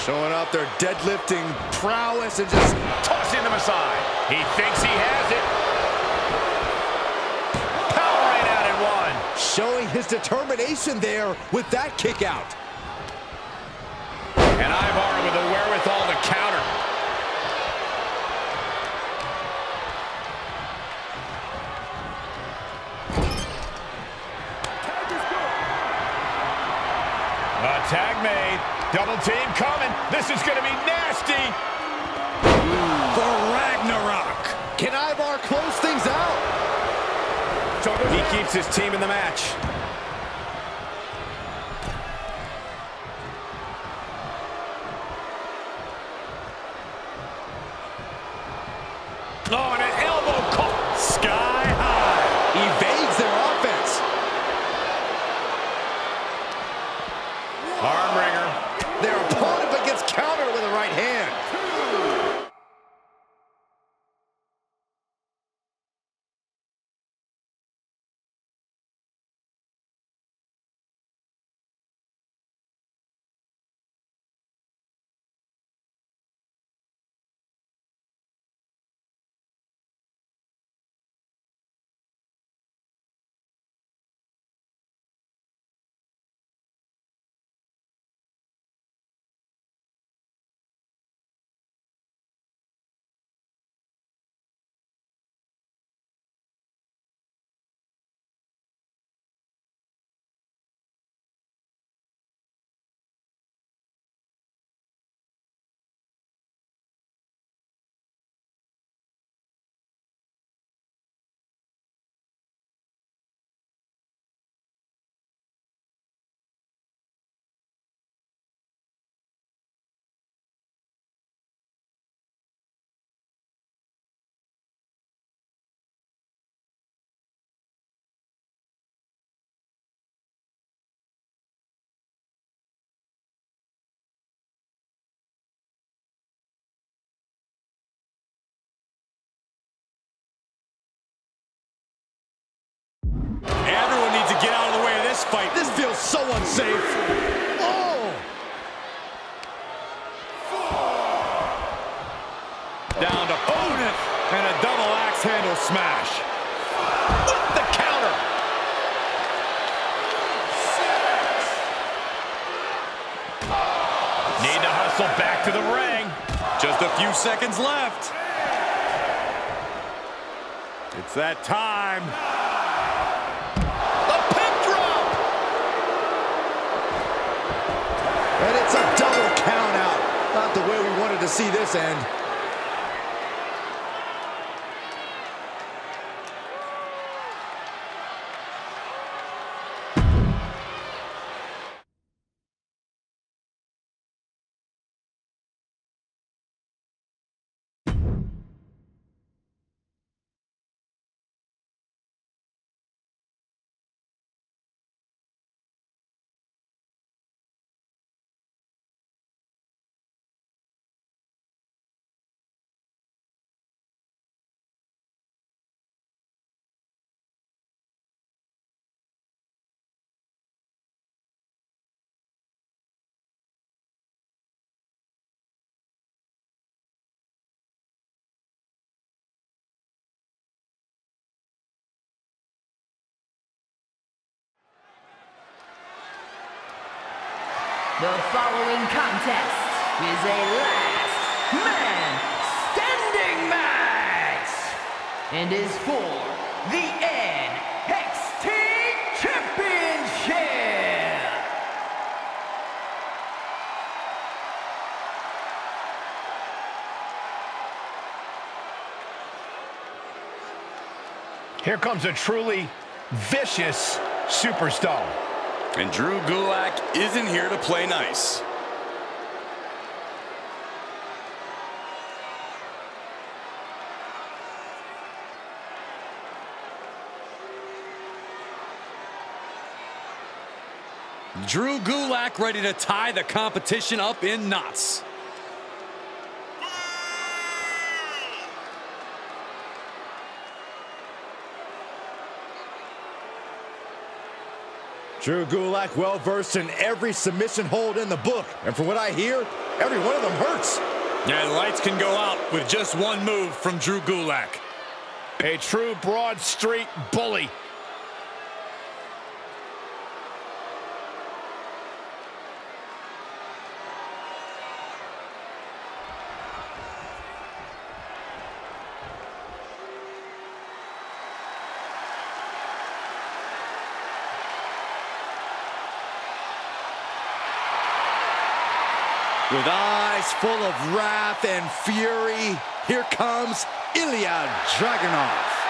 Showing off their deadlifting prowess and just Tossing them aside. He thinks he has it. Powering out in one. showing his determination there with that kick out. And Ivar Double team coming. This is going to be nasty. For Ragnarok. Can Ivar close things out? He keeps his team in the match. This fight. This feels so unsafe. Oh! Down to opponent and a double axe handle smash. With the counter. Need to hustle back to the ring. Just a few seconds left. It's that time. Way we wanted to see this end. The following contest is a last man standing match and is for the NXT Championship. Here comes a truly vicious superstar. And Drew Gulak isn't here to play nice. Drew Gulak ready to tie the competition up in knots. Drew Gulak well versed in every submission hold in the book. And from what I hear, every one of them hurts. Yeah, the lights can go out with just one move from Drew Gulak. A true Broad Street bully. With eyes full of wrath and fury, here comes Ilya Dragunov.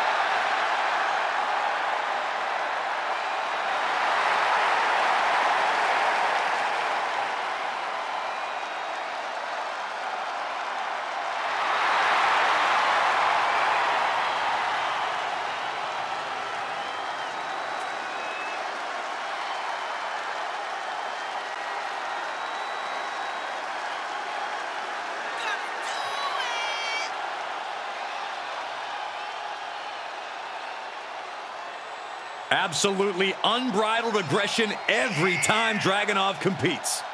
Absolutely unbridled aggression every time Dragunov competes.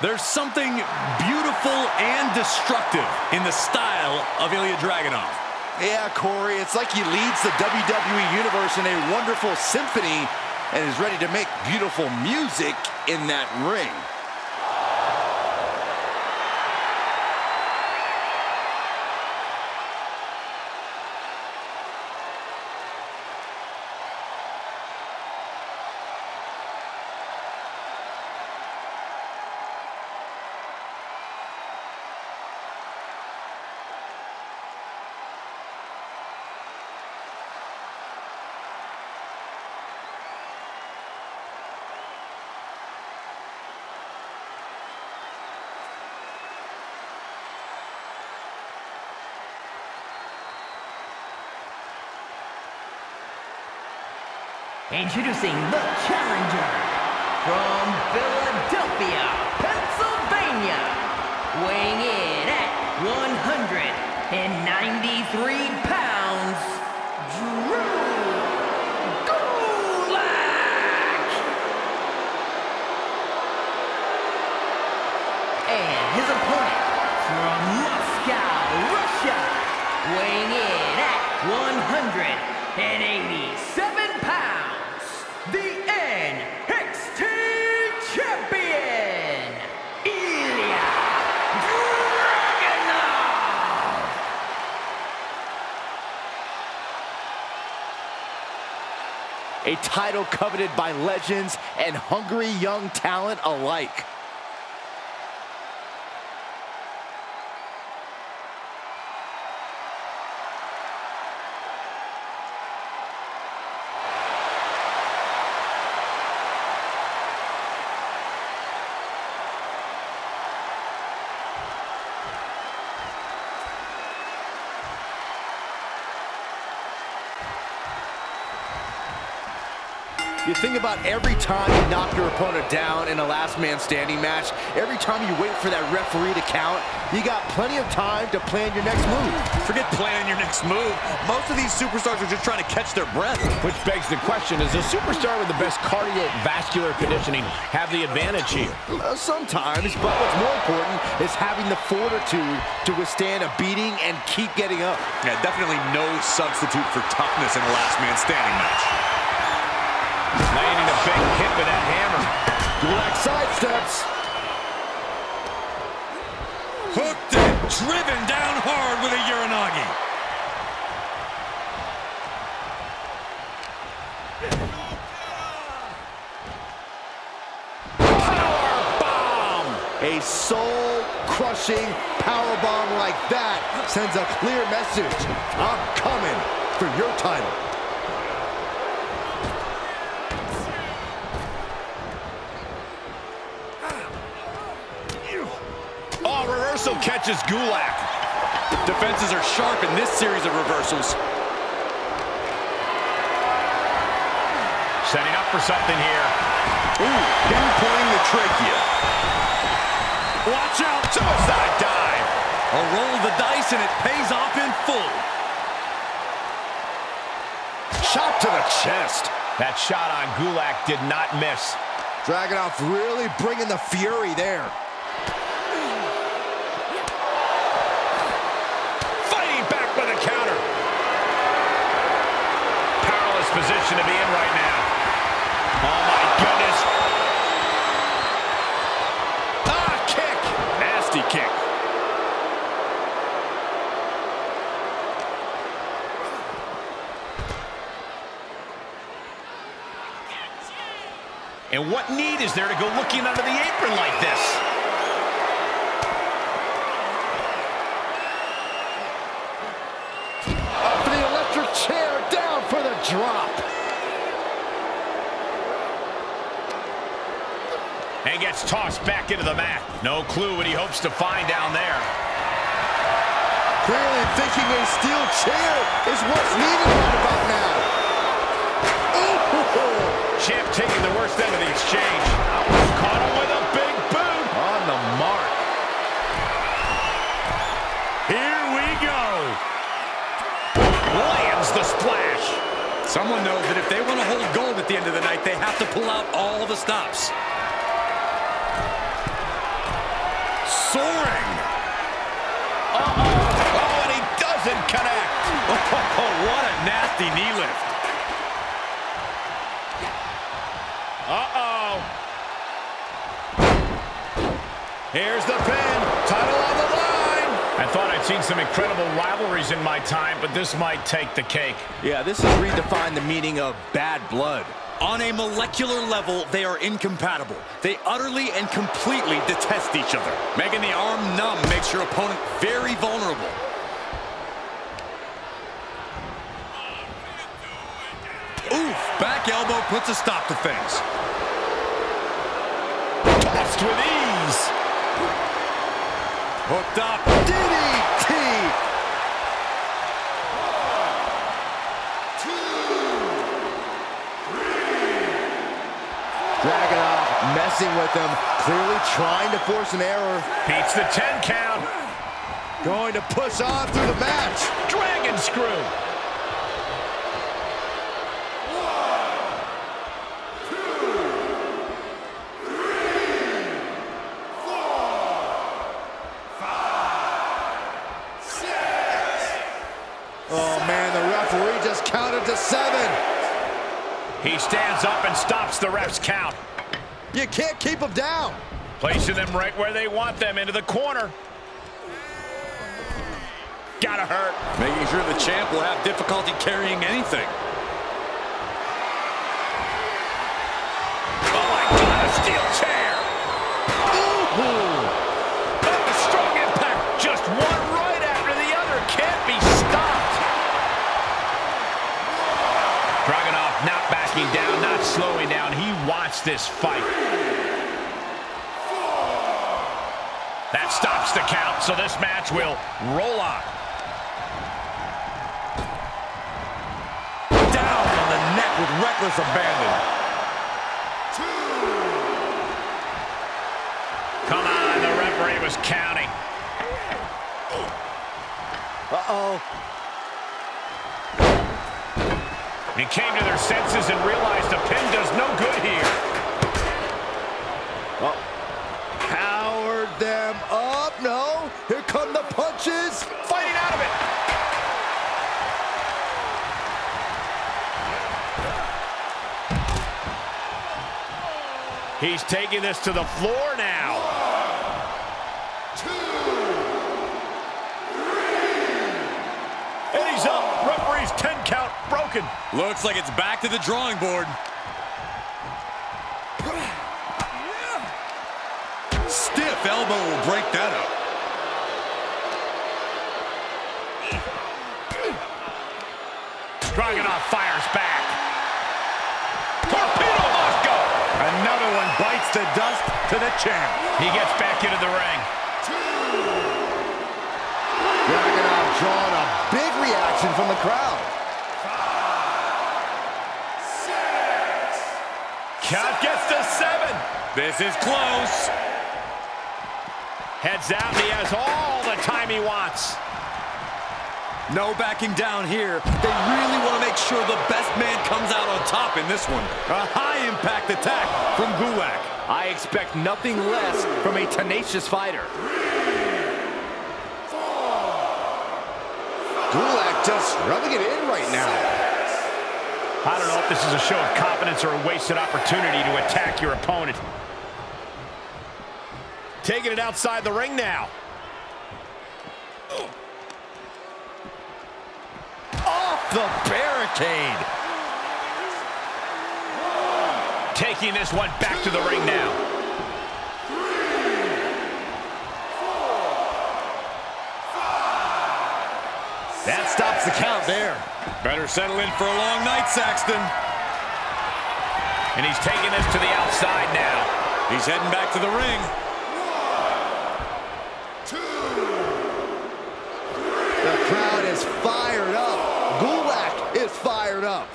There's something beautiful and destructive in the style of Ilya Dragunov. Yeah, Corey, it's like he leads the WWE Universe in a wonderful symphony and is ready to make beautiful music in that ring. Introducing the challenger from Philadelphia, Pennsylvania, weighing in at 193 pounds, Drew Gulak! And his opponent from Moscow, Russia, weighing in at 187 pounds the NXT Champion, Ilya Dragunov! A title coveted by legends and hungry young talent alike. You think about every time you knock your opponent down in a last man standing match, every time you wait for that referee to count, you got plenty of time to plan your next move. Forget planning your next move. Most of these superstars are just trying to catch their breath. Which begs the question, is a superstar with the best cardiovascular conditioning have the advantage here? Uh, sometimes, but what's more important is having the fortitude to withstand a beating and keep getting up. Yeah, definitely no substitute for toughness in a last man standing match. Big hit with that hammer. Gulak sidesteps. Hooked and driven down hard with a Uranagi. A soul-crushing power bomb like that sends a clear message. I'm coming for your title. Catches Gulak. Defenses are sharp in this series of reversals. Setting up for something here. Ooh, pinpointing the trachea. Watch out, suicide dive. A roll of the dice and it pays off in full. Shot to the chest. That shot on Gulak did not miss. Dragunov really bringing the fury there. Fighting back with a counter. Powerless position to be in right now. Oh, my goodness. Ah, kick. Nasty kick. And what need is there to go looking under the apron like this? Up for the electric chair, down for the drop. And gets tossed back into the mat. No clue what he hopes to find down there. Clearly thinking a steel chair is what's needed right about now. Champ taking the worst end of the exchange. Caught him with a big boot. On the mark. Here we go. Lands the splash. Someone knows that if they want to hold gold at the end of the night, they have to pull out all the stops. Soaring. Uh-oh. Oh, and he doesn't connect. Oh, what a nasty knee lift. Here's the pin. Title on the line. I thought I'd seen some incredible rivalries in my time, but this might take the cake. Yeah, this has redefined the meaning of bad blood. On a molecular level, they are incompatible. They utterly and completely detest each other. Making the arm numb makes your opponent very vulnerable. Oof, back elbow puts a stop to things. Tossed with ease. Hooked up. DDT. Dragunov messing with him, clearly trying to force an error. Beats the 10 count. Going to push on through the match. Dragon screw. He stands up and stops the ref's count. You can't keep him down. Placing them right where they want them, into the corner. Gotta hurt. Making sure the champ will have difficulty carrying anything. Wants this fight. That stops the count, so this match will roll on. Down on the neck with reckless abandon. Come on, the referee was counting. Uh-oh. He came to their senses and realized a pin does no good here. Oh. Powered them up. No. Here come the punches. Fighting out of it. He's taking this to the floor now. And he's up. Referee's 10 count broken. Looks like it's back to the drawing board. Stiff elbow will break that up. Dragunov fires back. Torpedo Moscow. Another one bites the dust to the champ. He gets back into the ring. Dragunov drawing a big reaction from the crowd. Count gets to seven. This is close. Heads out, and he has all the time he wants. No backing down here. They really want to make sure the best man comes out on top in this one. A high-impact attack from Gulak. I expect nothing less from a tenacious fighter. Gulak just rubbing it in right now. I don't know if this is a show of confidence or a wasted opportunity to attack your opponent. Taking it outside the ring now. Off the barricade. Taking this one back to the ring now. The count there. Better settle in for a long night, Saxton. And he's taking this to the outside now. He's heading back to the ring. The crowd is fired up. Gulak is fired up.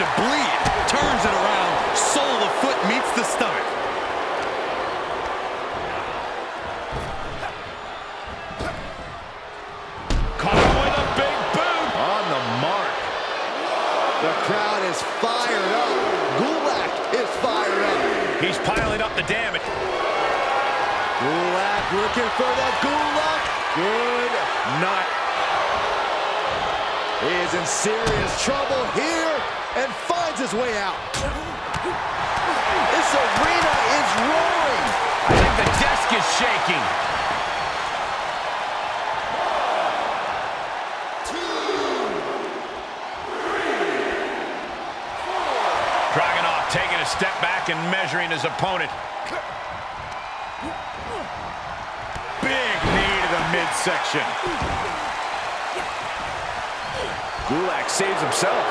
To bleed. Turns it around. Sole of foot meets the stomach. Caught with a big boot. On the mark. The crowd is fired up. Gulak is fired up. He's piling up the damage. Gulak looking for the Gulak. Good night. He is in serious trouble here his way out. This arena is roaring. I think the desk is shaking. Taking a step back and measuring his opponent. Big knee to the midsection. Gulak saves himself.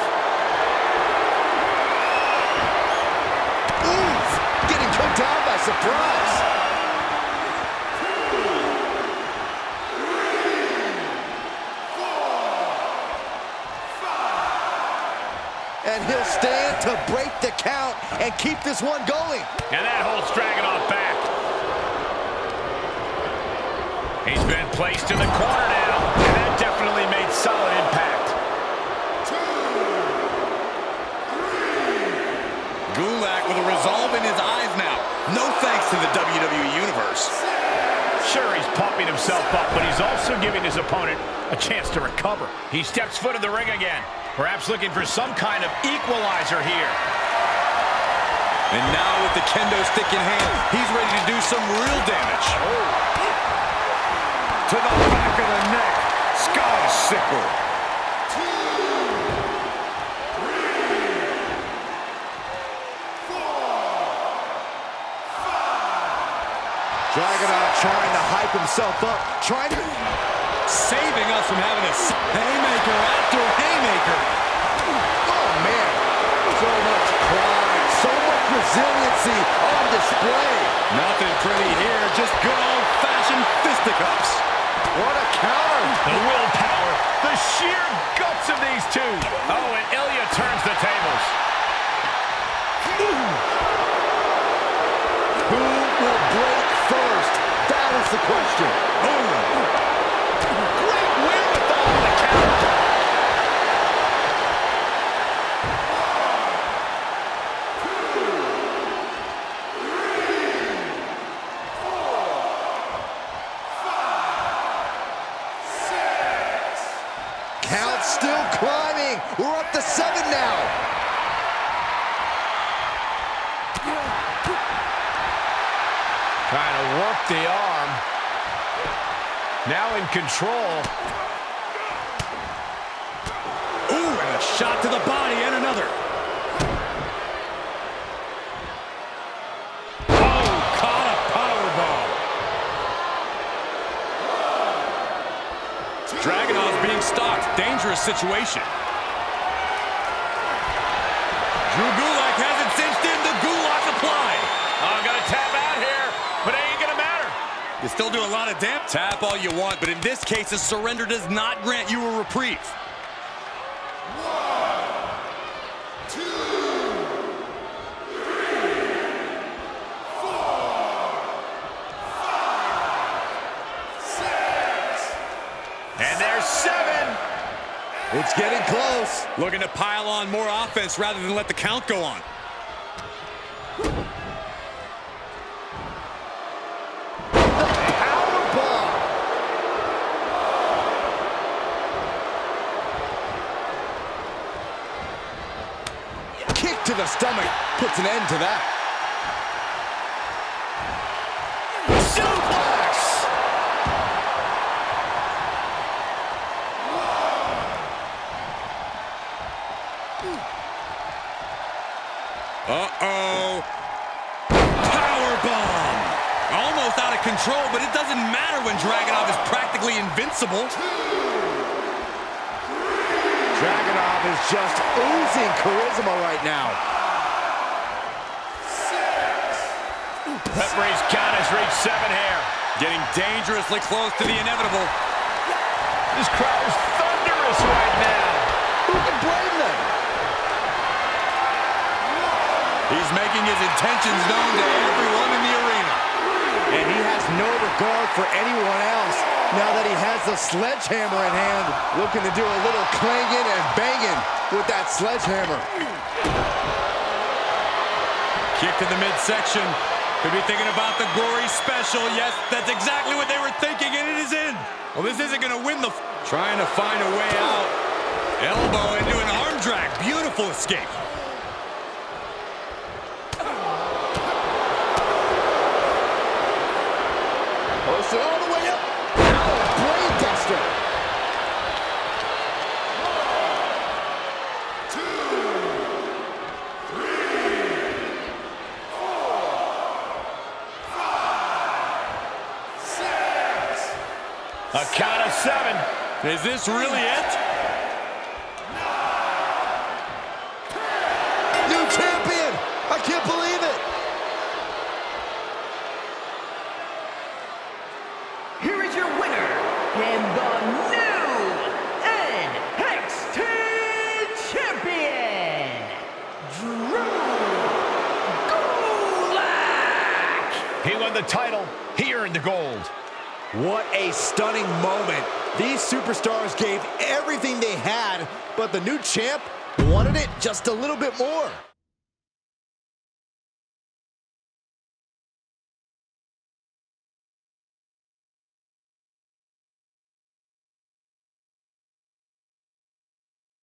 Oof! Put down by surprise. And and he'll stand to break the count and keep this one going. And that holds Dragunov back. He's been placed in the corner now, and that definitely made solid impact. two Gulak with a resolve in his eyes now. No thanks to the WWE Universe. Sure, he's pumping himself up, but he's also giving his opponent a chance to recover. He steps foot in the ring again, perhaps looking for some kind of equalizer here. And now with the kendo stick in hand, he's ready to do some real damage. Oh. To the back of the neck. Sky Sickle. Himself up, trying to... Saving us from having a haymaker after haymaker. Oh, man. So much pride, so much resiliency on display. Nothing pretty here, just good old-fashioned fisticuffs. What a counter. The willpower, the sheer guts of these two. Oh, and Ilya turns the tables. Who will break first? That is the question. Control. Ooh, and a shot to the body and another. Oh, caught a powerbomb. Dragunov's being stalked. Dangerous situation. Damage. Tap all you want, but in this case, a surrender does not grant you a reprieve. And there's seven. It's getting close. Looking to pile on more offense rather than let the count go on. Powerbomb. Kick to stomach puts an end to that. Suplex. Uh-oh. Power bomb. Almost out of control, but it doesn't matter when Dragunov is practically invincible. Dragunov is just oozing charisma right now. Referee's count has reached seven here. Getting dangerously close to the inevitable. This crowd is thunderous right now. Who can blame them? He's making his intentions known to everyone in the arena. And he has no regard for anyone else now that he has the sledgehammer in hand, looking to do a little clanging and banging with that sledgehammer. Kick to the midsection. Could be thinking about the glory special. Yes, that's exactly what they were thinking, and it is in. Well, this isn't going to win the... Trying to find a way out. Elbow into an arm drag. Beautiful escape. Posted all the way up. Now a brain duster. A count of seven. Is this really it? New champion. I can't believe it. Here is your winner, and the new NXT Champion, the title. He earned the gold. What a stunning moment. These superstars gave everything they had, but the new champ wanted it just a little bit more.